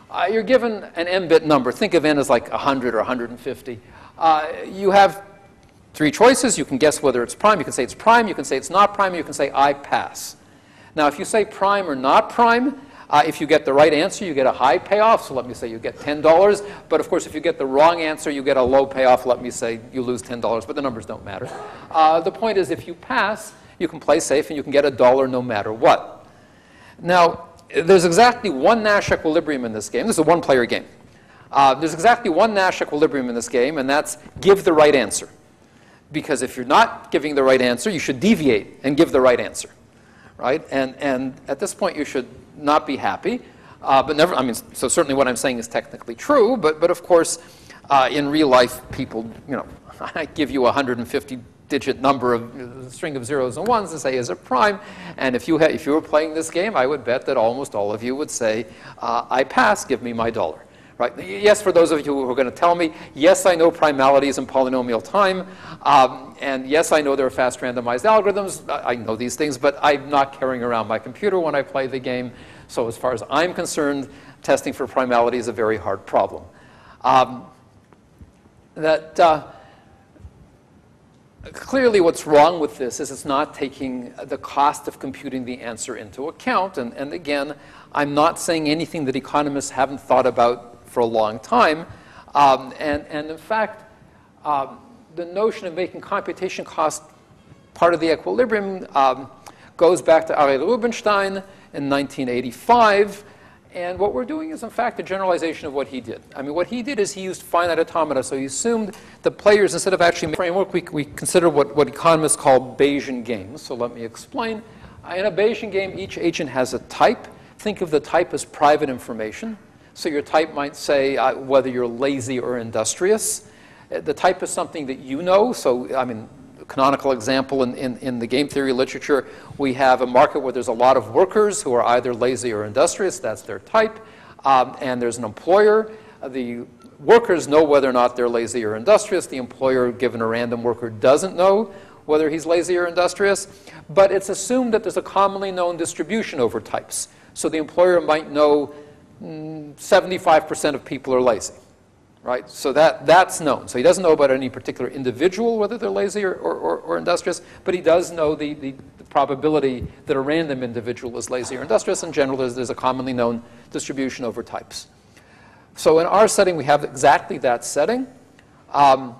Uh, you're given an n-bit number. Think of n as like 100 or 150. Uh, you have three choices. You can guess whether it's prime. You can say it's prime. You can say it's not prime. You can say I pass. Now, if you say prime or not prime, uh, if you get the right answer, you get a high payoff. So let me say you get $10. But of course, if you get the wrong answer, you get a low payoff. Let me say you lose $10. But the numbers don't matter. Uh, the point is, if you pass, you can play safe and you can get a dollar no matter what. Now, there's exactly one Nash equilibrium in this game. This is a one player game. Uh, there's exactly one Nash equilibrium in this game, and that's give the right answer. Because if you're not giving the right answer, you should deviate and give the right answer. Right? And, and at this point, you should not be happy. Uh, but never, I mean, so certainly what I'm saying is technically true, but, but of course, uh, in real life, people, you know, I give you 150 digit number of string of zeros and ones and say, is it prime? And if you, if you were playing this game, I would bet that almost all of you would say, uh, I pass, give me my dollar. Right? Yes, for those of you who are going to tell me, yes, I know primalities in polynomial time, um, and yes, I know there are fast randomized algorithms. I I know these things, but I'm not carrying around my computer when I play the game. So as far as I'm concerned, testing for primality is a very hard problem. Um, that uh, clearly what's wrong with this is it's not taking the cost of computing the answer into account. And, and again, I'm not saying anything that economists haven't thought about for a long time. Um, and, and in fact, um, the notion of making computation cost part of the equilibrium um, goes back to Ariel Rubinstein in 1985. And what we're doing is, in fact, a generalization of what he did. I mean, what he did is he used finite automata. So he assumed the players, instead of actually framework, we, we consider what, what economists call Bayesian games. So let me explain. In a Bayesian game, each agent has a type. Think of the type as private information. So your type might say uh, whether you're lazy or industrious. Uh, The type is something that you know. So, I mean, canonical example in, in, in, the game theory literature, we have a market where there's a lot of workers who are either lazy or industrious. That's their type. Um, and there's an employer. The workers know whether or not they're lazy or industrious. The employer, given a random worker, doesn't know whether he's lazy or industrious. But it's assumed that there's a commonly known distribution over types. So the employer might know 75% of people are lazy, right? So that, that's known. So he doesn't know about any particular individual, whether they're lazy or, or, or, industrious, but he does know the, the, the, probability that a random individual is lazy or industrious. In general, there's, there's a commonly known distribution over types. So in our setting, we have exactly that setting. Um,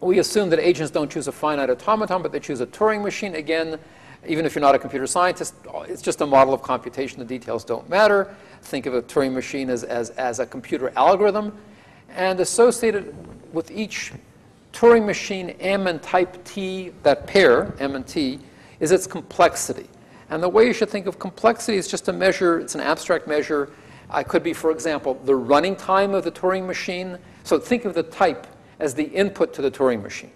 we assume that agents don't choose a finite automaton, but they choose a Turing machine. Again, even if you're not a computer scientist, it's just a model of computation. The details don't matter. Think of a Turing machine as, as, as a computer algorithm. And associated with each Turing machine, M and type T, that pair, M and T, is its complexity. And the way you should think of complexity is just a measure, it's an abstract measure. It could be, for example, the running time of the Turing machine. So think of the type as the input to the Turing machine.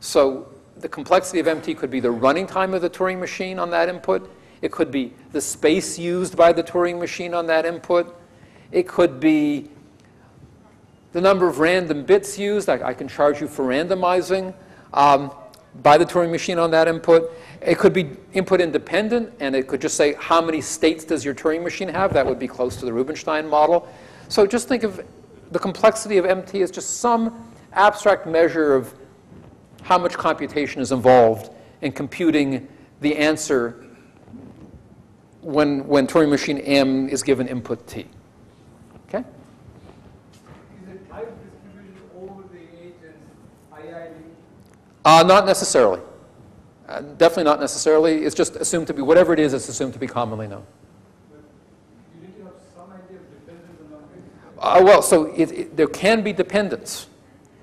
So the complexity of MT could be the running time of the Turing machine on that input. It could be the space used by the Turing machine on that input. It could be the number of random bits used. I, I can charge you for randomizing. Um, by the Turing machine on that input. It could be input independent, and it could just say, how many states does your Turing machine have? That would be close to the Rubinstein model. So just think of the complexity of MT as just some abstract measure of how much computation is involved in computing the answer when, when Turing machine M is given input T. Okay? Is it type distribution over the agent's IID? Uh, not necessarily. Uh, definitely not necessarily. It's just assumed to be, whatever it is, it's assumed to be commonly known. You need to have some idea of dependence on numbers. Uh, well, so it, it, there can be dependence,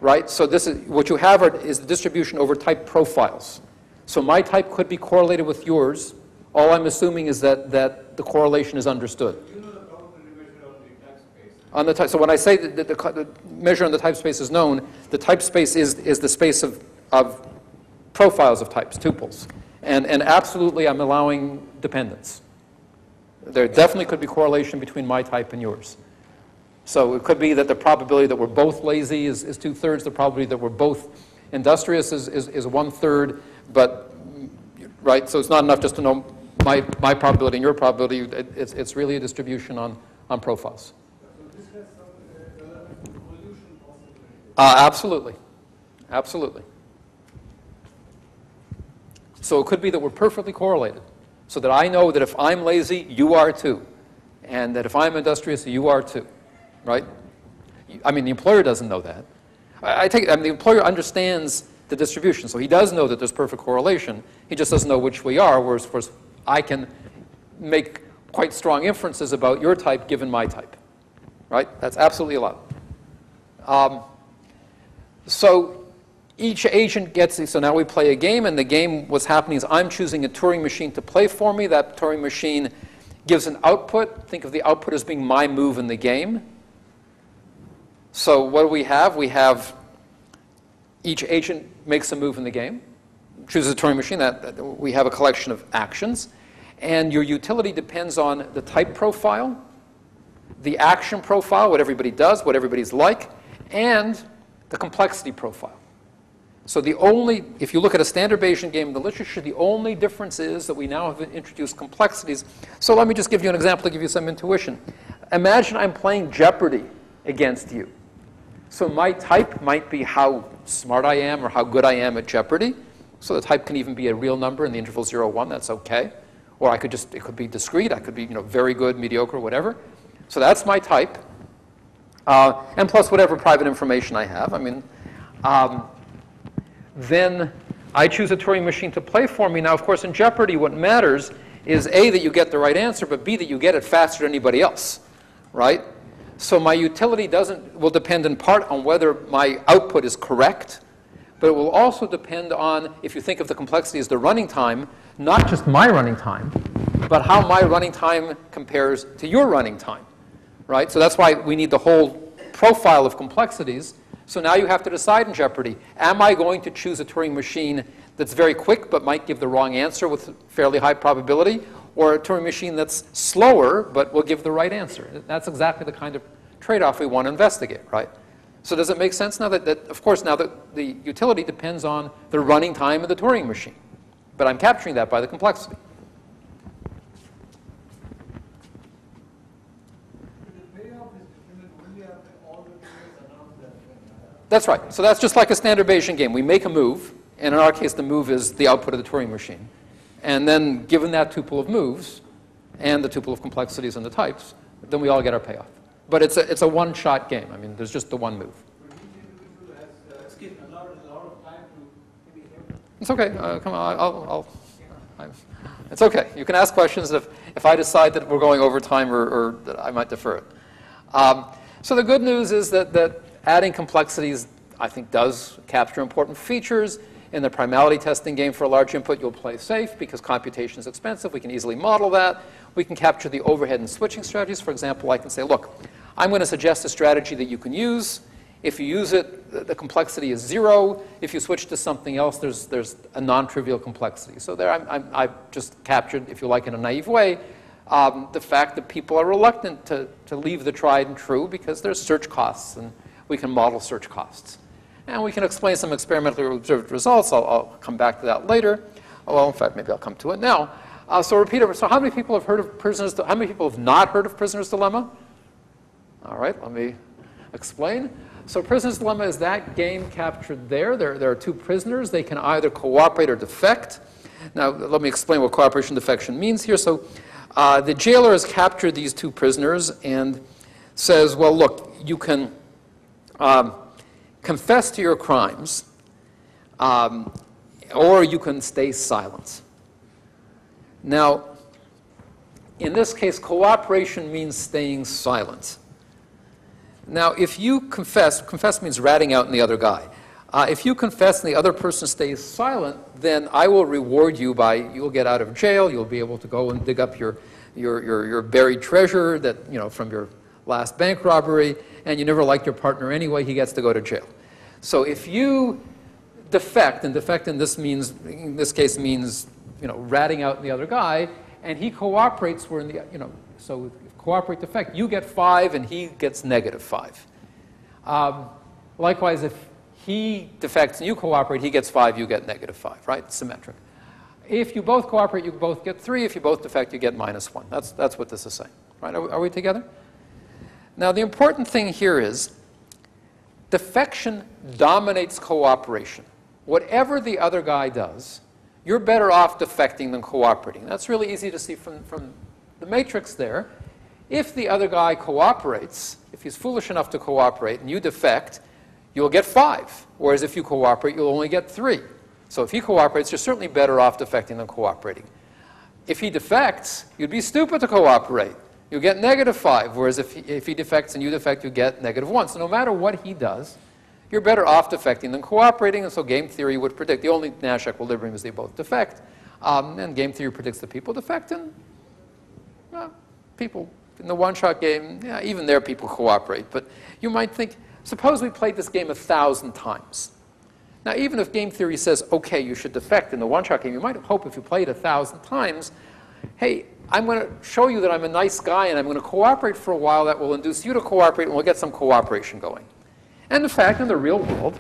right? So this is, what you have are, is the distribution over type profiles. So my type could be correlated with yours. All I'm assuming is that, that the correlation is understood. You know the probability on the type space. On the type, so when I say that the, the, the measure on the type space is known, the type space is, is the space of, of profiles of types, tuples. And, and absolutely, I'm allowing dependence. There definitely could be correlation between my type and yours. So it could be that the probability that we're both lazy is, is two thirds, the probability that we're both industrious is, is, is one third, but, right, so it's not enough just to know my, my probability and your probability. It, it's, it's really a distribution on, on profiles. So this has some relevant evolution possibility. Uh, absolutely. Absolutely. So it could be that we're perfectly correlated. So that I know that if I'm lazy, you are too. And that if I'm industrious, you are too. Right? I mean, the employer doesn't know that. I, I take I mean, the employer understands the distribution. So he does know that there's perfect correlation. He just doesn't know which we are, whereas, whereas I can make quite strong inferences about your type given my type. Right? That's absolutely allowed. Um, so each agent gets, so now we play a game, and the game, what's happening is I'm choosing a Turing machine to play for me. That Turing machine gives an output. Think of the output as being my move in the game. So what do we have? We have each agent makes a move in the game, chooses a Turing machine. That, that we have a collection of actions, and your utility depends on the type profile, the action profile, what everybody does, what everybody's like, and the complexity profile. So the only, if you look at a standard Bayesian game in the literature, the only difference is that we now have introduced complexities. So let me just give you an example to give you some intuition. Imagine I'm playing Jeopardy against you. So my type might be how smart I am or how good I am at Jeopardy. So the type can even be a real number in the interval 0, 1, that's okay. Or I could just, it could be discrete, I could be, you know, very good, mediocre, whatever. So that's my type. Uh, and plus whatever private information I have. I mean, um, then I choose a Turing machine to play for me. Now, of course, in Jeopardy, what matters is A, that you get the right answer, but B, that you get it faster than anybody else, right? So my utility doesn't, will depend in part on whether my output is correct, but it will also depend on, if you think of the complexity as the running time, not just my running time, but how my running time compares to your running time, right? So that's why we need the whole profile of complexities. So now you have to decide in Jeopardy, am I going to choose a Turing machine that's very quick but might give the wrong answer with fairly high probability, or a Turing machine that's slower but will give the right answer. That's exactly the kind of trade-off we want to investigate, right? So does it make sense now that, that, of course, now that the utility depends on the running time of the Turing machine, but I'm capturing that by the complexity. The payoff is dependent only after all the players announce that. uh, That's right. So that's just like a standard Bayesian game. We make a move, and in our case, the move is the output of the Turing machine. And then, given that tuple of moves and the tuple of complexities and the types, then we all get our payoff. But it's a, it's a one-shot game. I mean, there's just the one move. It's okay. Uh, come on. I'll, I'll, I'll, it's okay. You can ask questions if, if I decide that we're going over time or, or that I might defer it. Um, so the good news is that, that adding complexities, I think, does capture important features. In the primality testing game for a large input, you'll play safe because computation is expensive. We can easily model that. We can capture the overhead and switching strategies. For example, I can say, look, I'm going to suggest a strategy that you can use. If you use it, the- complexity is zero. If you switch to something else, there's, there's a non-trivial complexity. So there I'm, I've just captured, if you like, in a naive way, um, the fact that people are reluctant to, to leave the tried and true because there's search costs, and we can model search costs. And we can explain some experimentally observed results. I'll, I'll come back to that later. Well, in fact, maybe I'll come to it now. Uh, so repeat. So how many people have heard of prisoners? How many people have not heard of prisoner's dilemma? All right, let me explain. So prisoner's dilemma is that game captured there. There, there are two prisoners. They can either cooperate or defect. Now, let me explain what cooperation defection means here. So uh, the jailer has captured these two prisoners and says, well, look, you can um, confess to your crimes, um, or you can stay silent. Now, in this case, cooperation means staying silent. Now, if you confess, confess means ratting out in the other guy. Uh, if you confess and the other person stays silent, then I will reward you by you'll get out of jail. You'll be able to go and dig up your, your, your, your buried treasure that you know from your last bank robbery, and you never liked your partner anyway. He gets to go to jail. So if you defect, and defect in this means in this case means you know ratting out the other guy, and he cooperates. We're in the you know so cooperate defect. You get five, and he gets negative five. Um, likewise, if he defects and you cooperate, he gets five, you get negative five, right? Symmetric. If you both cooperate, you both get three. If you both defect, you get minus one. That's, that's what this is saying, right? Are we, are we together? Now, the important thing here is defection dominates cooperation. Whatever the other guy does, you're better off defecting than cooperating. That's really easy to see from, from the matrix there. If the other guy cooperates, if he's foolish enough to cooperate and you defect, you'll get five. Whereas if you cooperate, you'll only get three. So if he cooperates, you're certainly better off defecting than cooperating. If he defects, you'd be stupid to cooperate. You get negative five, whereas if he, if he defects and you defect, you get negative one. So no matter what he does, you're better off defecting than cooperating, and so game theory would predict. The only Nash equilibrium is they both defect, um, and game theory predicts that people defect, and well, people in the one-shot game, yeah, even there people cooperate. But you might think, suppose we played this game a thousand times. Now, even if game theory says, okay, you should defect in the one-shot game, you might hope if you played a thousand times, hey, I'm going to show you that I'm a nice guy and I'm going to cooperate for a while. That will induce you to cooperate and we'll get some cooperation going. And in fact, in the real world,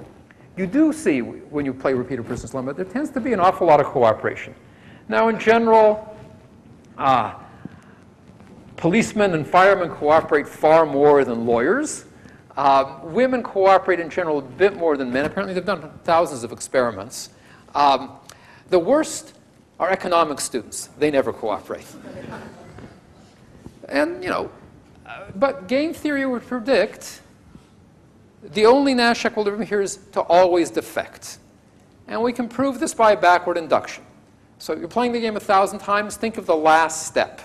you do see when you play repeated prisoner's dilemma, there tends to be an awful lot of cooperation. Now, in general, uh, policemen and firemen cooperate far more than lawyers. Uh, women cooperate in general a bit more than men. Apparently, they've done thousands of experiments. Um, the worst are economics students. They never cooperate. and, you know, uh, but game theory would predict the only Nash equilibrium here is to always defect. And we can prove this by backward induction. So you're playing the game a thousand times, think of the last step.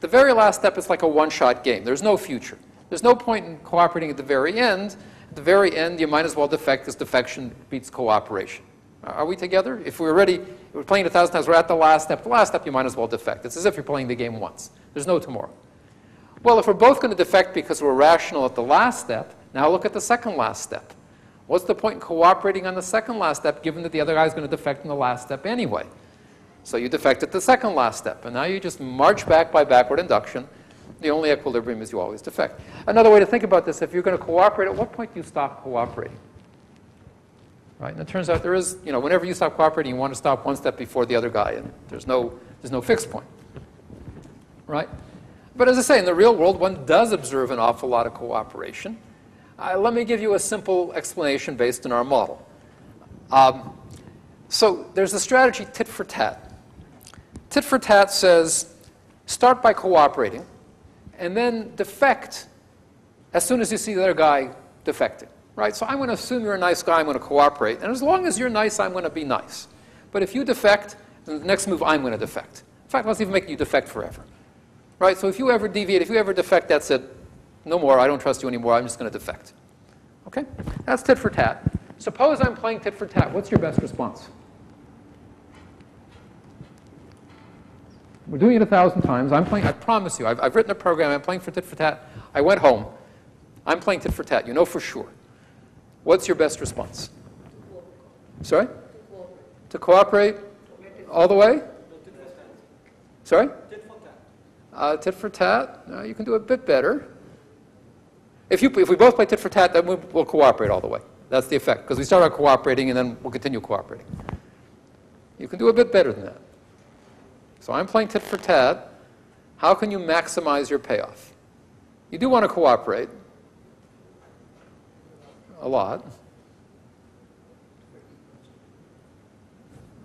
The very last step is like a one-shot game. There's no future. There's no point in cooperating at the very end. At the very end, you might as well defect because defection beats cooperation. Are we together? If we're already, we're playing a thousand times, we're at the last step. The last step, you might as well defect. It's as if you're playing the game once. There's no tomorrow. Well, if we're both going to defect because we're rational at the last step, now look at the second last step. What's the point in cooperating on the second last step given that the other guy is going to defect in the last step anyway? So you defect at the second last step, and now you just march back by backward induction. The only equilibrium is you always defect. Another way to think about this, if you're going to cooperate, at what point do you stop cooperating? Right? And it turns out there is, you know, whenever you stop cooperating, you want to stop one step before the other guy, and there's no, there's no fixed point. Right? But as I say, in the real world, one does observe an awful lot of cooperation. Uh, let me give you a simple explanation based on our model. Um, so there's the strategy tit for tat. Tit for tat says start by cooperating and then defect as soon as you see the other guy defecting. Right? So I'm going to assume you're a nice guy, I'm going to cooperate. And as long as you're nice, I'm going to be nice. But if you defect, then the next move, I'm going to defect. In fact, let's even make you defect forever. Right? So if you ever deviate, if you ever defect, that's it. No more, I don't trust you anymore, I'm just going to defect. Okay? That's tit for tat. Suppose I'm playing tit for tat. What's your best response? We're doing it a thousand times. I'm playing, I promise you, I've, I've written a program, I'm playing for tit for tat. I went home. I'm playing tit for tat, you know for sure. What's your best response? Sorry? To cooperate all the way? Sorry? Tit for tat. Uh, tit for tat, uh, you can do a bit better. If, you, if we both play tit for tat, then we'll, we'll cooperate all the way. That's the effect, because we start out cooperating and then we'll continue cooperating. You can do a bit better than that. So I'm playing tit for tat. How can you maximize your payoff? You do want to cooperate a lot.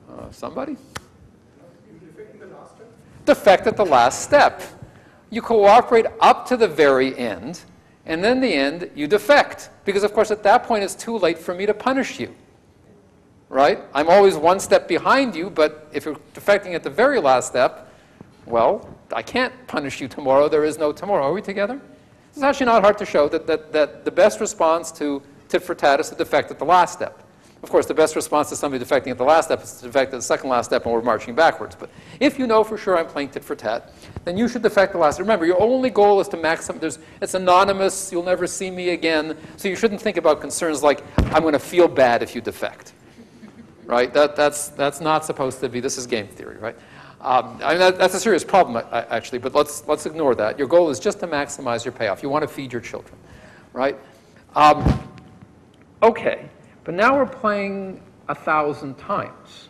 Uh, somebody? Defect at the last step. You cooperate up to the very end, and then the end, you defect. Because, of course, at that point, it's too late for me to punish you right? I'm always one step behind you, but if you're defecting at the very last step, well, I can't punish you tomorrow. There is no tomorrow. Are we together? It's actually not hard to show that, that, that the best response to tit for tat is to defect at the last step. Of course, the best response to somebody defecting at the last step is to defect at the second last step and we're marching backwards. But if you know for sure I'm playing tit for tat, then you should defect the last. step. Remember, your only goal is to maximize. It's anonymous. You'll never see me again. So you shouldn't think about concerns like, I'm going to feel bad if you defect right? That, that's, that's not supposed to be, this is game theory, right? Um, I mean, that, that's a serious problem, actually, but let's, let's ignore that. Your goal is just to maximize your payoff. You want to feed your children, right? Um, okay, but now we're playing a thousand times.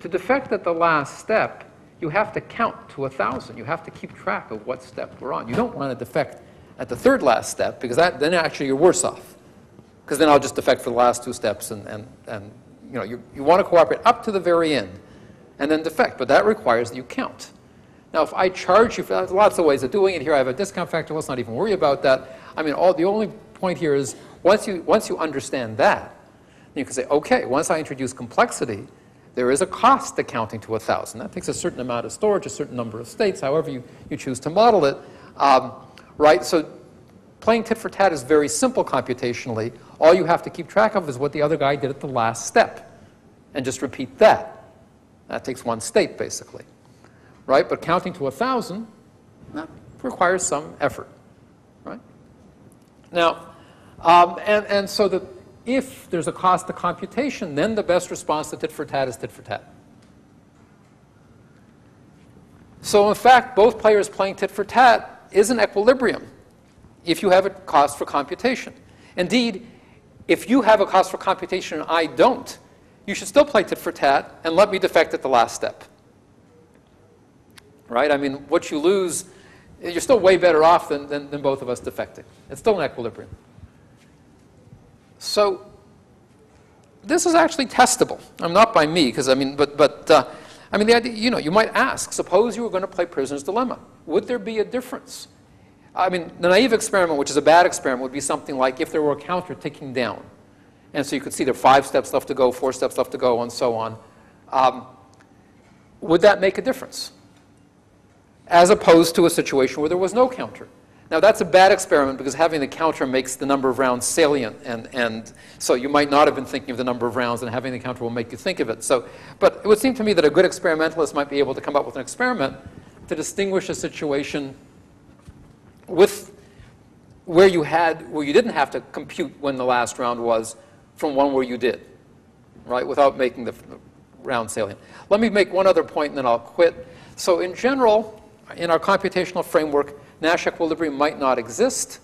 To defect at the last step, you have to count to a thousand. You have to keep track of what step we're on. You don't want to defect at the third last step because that, then actually you're worse off. Because then I'll just defect for the last two steps and, and, and you know, you, you want to cooperate up to the very end and then defect, but that requires that you count. Now, if I charge you, for, lots of ways of doing it here. I have a discount factor. Let's not even worry about that. I mean, all, the only point here is once you, once you understand that, you can say, okay, once I introduce complexity, there is a cost to counting to 1,000. That takes a certain amount of storage, a certain number of states, however you, you choose to model it. Um, right? So playing tit for tat is very simple computationally. All you have to keep track of is what the other guy did at the last step and just repeat that. That takes one state, basically. Right? But counting to a 1,000, that requires some effort. Right? Now, um, and, and so that if there's a cost to computation, then the best response to tit for tat is tit for tat. So in fact, both players playing tit for tat is an equilibrium if you have a cost for computation. Indeed, if you have a cost for computation and I don't, you should still play tit for tat and let me defect at the last step. Right? I mean, what you lose, you're still way better off than, than, than both of us defecting. It's still an equilibrium. So this is actually testable. I'm not by me, because I mean, but, but uh, I mean, the idea, you know, you might ask, suppose you were going to play Prisoner's Dilemma. Would there be a difference? I mean, the naive experiment, which is a bad experiment, would be something like if there were a counter ticking down. And so you could see there are five steps left to go, four steps left to go, and so on. Um, would that make a difference? As opposed to a situation where there was no counter. Now, that's a bad experiment because having the counter makes the number of rounds salient, and, and so you might not have been thinking of the number of rounds, and having the counter will make you think of it. So, but it would seem to me that a good experimentalist might be able to come up with an experiment to distinguish a situation with where you had where you didn't have to compute when the last round was from one where you did, right, without making the round salient. Let me make one other point and then I'll quit. So in general, in our computational framework, Nash equilibrium might not exist.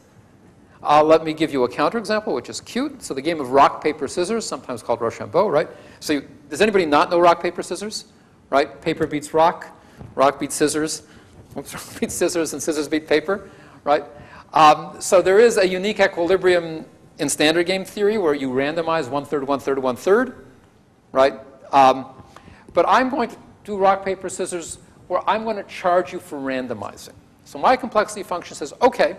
Uh, let me give you a counterexample, which is cute. So the game of rock, paper, scissors, sometimes called Rochambeau, right? So you, does anybody not know rock, paper, scissors? Right? Paper beats rock, rock beats scissors, rock beats scissors, and scissors beat paper, right? Um, so there is a unique equilibrium in standard game theory where you randomize one third, one third, one third, right? Um, but I'm going to do rock, paper, scissors where I'm going to charge you for randomizing. So my complexity function says, okay,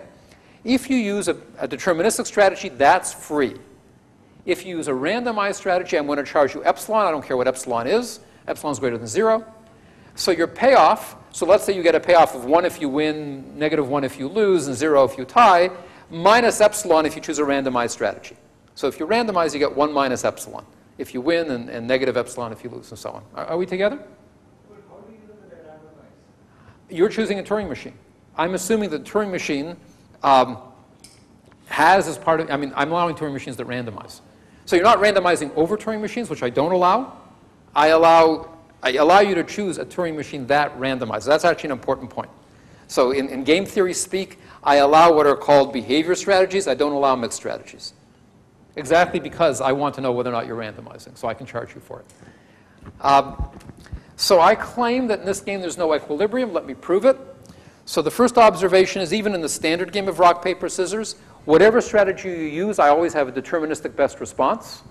if you use a, a deterministic strategy, that's free. If you use a randomized strategy, I'm going to charge you epsilon. I don't care what epsilon is. Epsilon is greater than zero. So your payoff, so let's say you get a payoff of 1 if you win, negative 1 if you lose, and 0 if you tie, minus epsilon if you choose a randomized strategy. So if you randomize, you get 1 minus epsilon if you win, and, and negative epsilon if you lose, and so on. Are, are we together? But how do you know that randomized? You're choosing a Turing machine. I'm assuming the Turing machine um, has as part of, I mean, I'm allowing Turing machines that randomize. So you're not randomizing over Turing machines, which I don't allow. I allow, I allow you to choose a Turing machine that randomizes. That's actually an important point. So in, in game theory speak, I allow what are called behavior strategies. I don't allow mixed strategies. Exactly because I want to know whether or not you're randomizing, so I can charge you for it. Um, so I claim that in this game there's no equilibrium. Let me prove it. So the first observation is even in the standard game of rock, paper, scissors, whatever strategy you use, I always have a deterministic best response.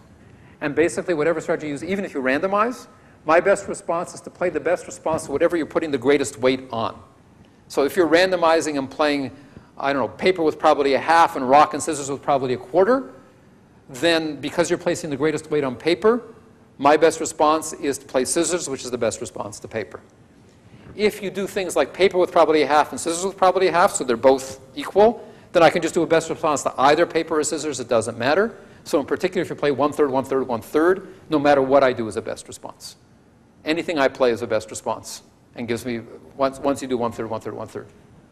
And basically, whatever strategy you use, even if you randomize, my best response is to play the best response to whatever you're putting the greatest weight on. So if you're randomizing and playing, I don't know, paper with probably a half and rock and scissors with probably a quarter, then because you're placing the greatest weight on paper, my best response is to play scissors, which is the best response to paper. If you do things like paper with probability half and scissors with probability half, so they're both equal, then I can just do a best response to either paper or scissors. It doesn't matter. So in particular, if you play one third, one third, one third, no matter what I do is a best response. Anything I play is a best response and gives me, once, once you do one third, one third, one third.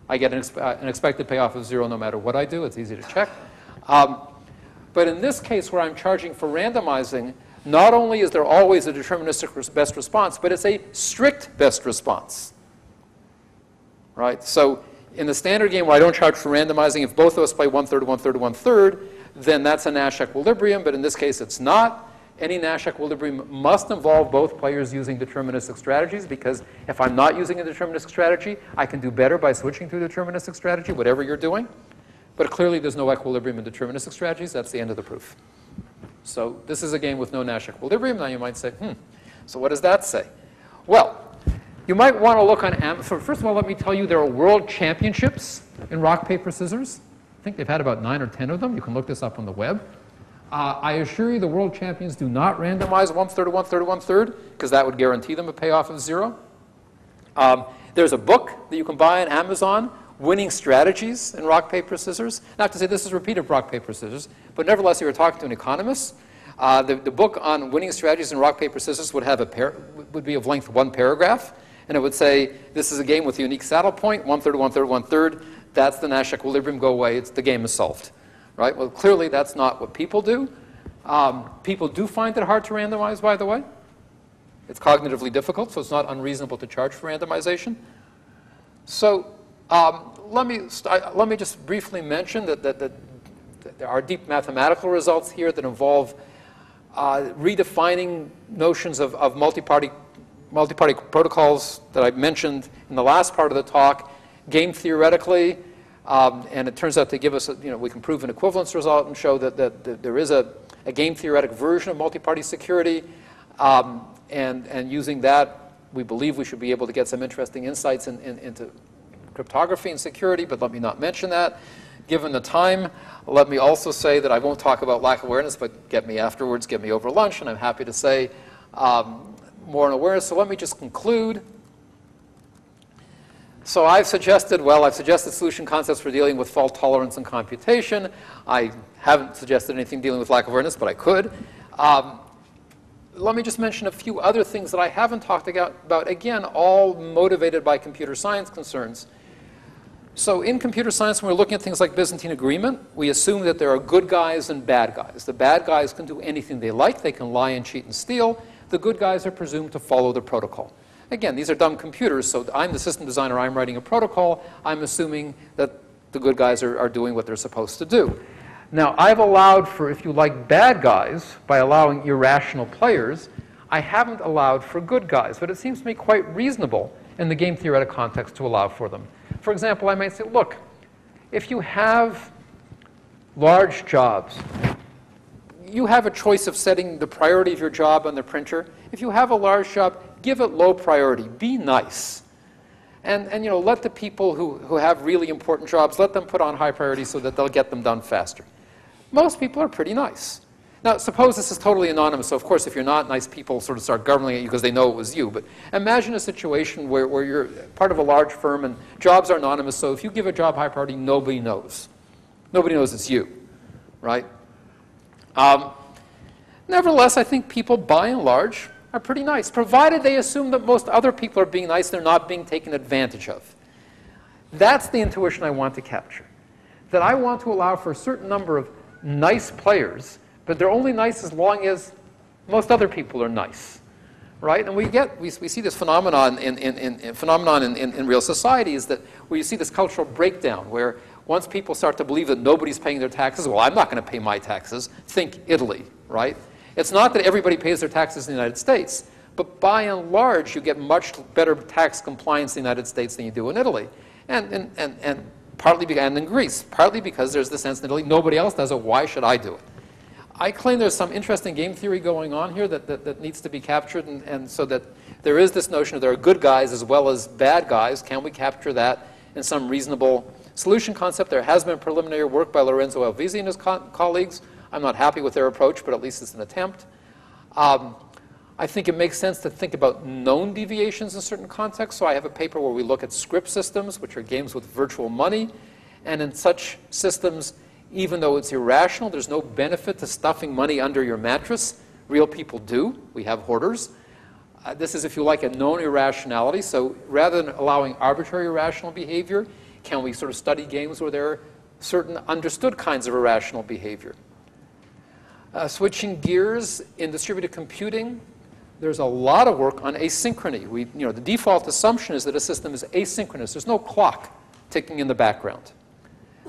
I get an, uh, an expected payoff of zero no matter what I do. It's easy to check. Um, but in this case where I'm charging for randomizing, not only is there always a deterministic best response, but it's a strict best response. Right? So in the standard game where I don't charge for randomizing, if both of us play one third, one third, one third, then that's a Nash equilibrium, but in this case it's not. Any Nash equilibrium must involve both players using deterministic strategies because if I'm not using a deterministic strategy, I can do better by switching to a deterministic strategy, whatever you're doing. But clearly there's no equilibrium in deterministic strategies. That's the end of the proof. So this is a game with no Nash equilibrium. Now you might say, hmm, so what does that say? Well, you might want to look on Amazon. First of all, let me tell you there are world championships in rock, paper, scissors. I think they've had about nine or ten of them. You can look this up on the web. Uh, I assure you the world champions do not randomize one third, one third, one third, because that would guarantee them a payoff of zero. Um, there's a book that you can buy on Amazon, Winning Strategies in Rock, Paper, Scissors. Not to say this is repeat of Rock, Paper, Scissors, but nevertheless, you were talking to an economist. Uh, the, the book on winning strategies in rock, paper, scissors would have a would be of length one paragraph, and it would say this is a game with a unique saddle point, one third, one third, one third. That's the Nash equilibrium. Go away. It's the game is solved, right? Well, clearly that's not what people do. Um, people do find it hard to randomize, by the way. It's cognitively difficult, so it's not unreasonable to charge for randomization. So um, let me let me just briefly mention that, that, that there are deep mathematical results here that involve uh, redefining notions of, of multi-party, multi-party protocols that I mentioned in the last part of the talk, game theoretically, um, and it turns out to give us, a, you know, we can prove an equivalence result and show that, that, that there is a, a, game theoretic version of multi-party security, um, and, and using that, we believe we should be able to get some interesting insights in, in, into cryptography and security, but let me not mention that. Given the time, let me also say that I won't talk about lack of awareness, but get me afterwards, get me over lunch, and I'm happy to say um, more in awareness. So let me just conclude. So I've suggested, well, I've suggested solution concepts for dealing with fault tolerance and computation. I haven't suggested anything dealing with lack of awareness, but I could. Um, let me just mention a few other things that I haven't talked about, again, all motivated by computer science concerns. So in computer science, when we're looking at things like Byzantine agreement, we assume that there are good guys and bad guys. The bad guys can do anything they like. They can lie and cheat and steal. The good guys are presumed to follow the protocol. Again, these are dumb computers, so I'm the system designer, I'm writing a protocol, I'm assuming that the good guys are, are doing what they're supposed to do. Now, I've allowed for, if you like, bad guys by allowing irrational players. I haven't allowed for good guys, but it seems to me quite reasonable in the game theoretic context to allow for them. For example, I might say, look, if you have large jobs, you have a choice of setting the priority of your job on the printer. If you have a large job, give it low priority. Be nice. And, and you know, let the people who, who have really important jobs, let them put on high priority so that they'll get them done faster. Most people are pretty nice. Now, suppose this is totally anonymous, so of course, if you're not nice, people sort of start governing at you because they know it was you. But imagine a situation where, where you're part of a large firm and jobs are anonymous, so if you give a job high priority, nobody knows. Nobody knows it's you, right? Um, nevertheless, I think people, by and large, are pretty nice, provided they assume that most other people are being nice, and they're not being taken advantage of. That's the intuition I want to capture. That I want to allow for a certain number of nice players, but they're only nice as long as most other people are nice. Right? And we get, we, we see this phenomenon in, in, in, in phenomenon in, in, in real society is that where you see this cultural breakdown where once people start to believe that nobody's paying their taxes, well, I'm not going to pay my taxes. Think Italy, right? It's not that everybody pays their taxes in the United States, but by and large, you get much better tax compliance in the United States than you do in Italy. And, and, and, and partly began in Greece, partly because there's the sense in Italy, nobody else does it, why should I do it? I claim there's some interesting game theory going on here that, that, that needs to be captured, and, and so that there is this notion of there are good guys as well as bad guys. Can we capture that in some reasonable solution concept? There has been preliminary work by Lorenzo Alvisi and his co colleagues. I'm not happy with their approach, but at least it's an attempt. Um, I think it makes sense to think about known deviations in certain contexts. So I have a paper where we look at scrip systems, which are games with virtual money. And in such systems, even though it's irrational, there's no benefit to stuffing money under your mattress. Real people do. We have hoarders. Uh, this is, if you like, a known irrationality. So rather than allowing arbitrary irrational behavior, can we sort of study games where there are certain understood kinds of irrational behavior? Uh, switching gears in distributed computing, there's a lot of work on asynchrony. We, you know, the default assumption is that a system is asynchronous. There's no clock ticking in the background.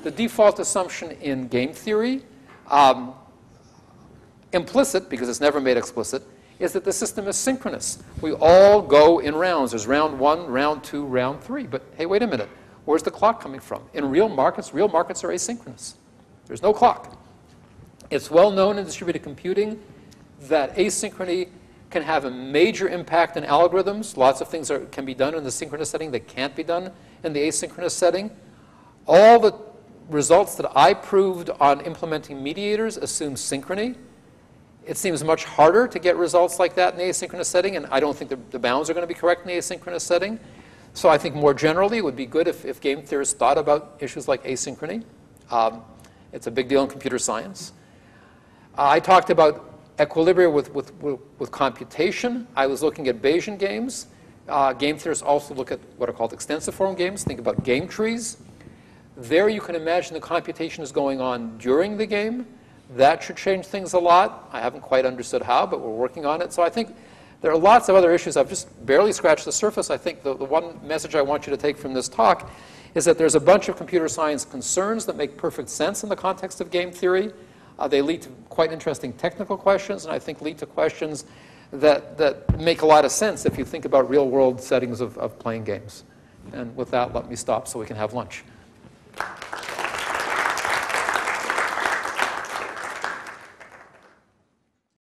The default assumption in game theory, um, implicit, because it's never made explicit, is that the system is synchronous. We all go in rounds. There's round one, round two, round three. But hey, wait a minute. Where's the clock coming from? In real markets, real markets are asynchronous. There's no clock. It's well known in distributed computing that asynchrony can have a major impact in algorithms. Lots of things are, can be done in the synchronous setting that can't be done in the asynchronous setting. All the results that I proved on implementing mediators assume synchrony. It seems much harder to get results like that in the asynchronous setting, and I don't think the, the bounds are going to be correct in the asynchronous setting. So I think more generally, it would be good if, if game theorists thought about issues like asynchrony. Um, it's a big deal in computer science. Uh, I talked about equilibria with, with, with, with, computation. I was looking at Bayesian games. Uh, game theorists also look at what are called extensive form games. Think about game trees. There you can imagine the computation is going on during the game. That should change things a lot. I haven't quite understood how, but we're working on it. So I think there are lots of other issues. I've just barely scratched the surface. I think the, the one message I want you to take from this talk is that there's a bunch of computer science concerns that make perfect sense in the context of game theory. Uh, they lead to quite interesting technical questions, and I think lead to questions that, that make a lot of sense if you think about real world settings of, of playing games. And with that, let me stop so we can have lunch.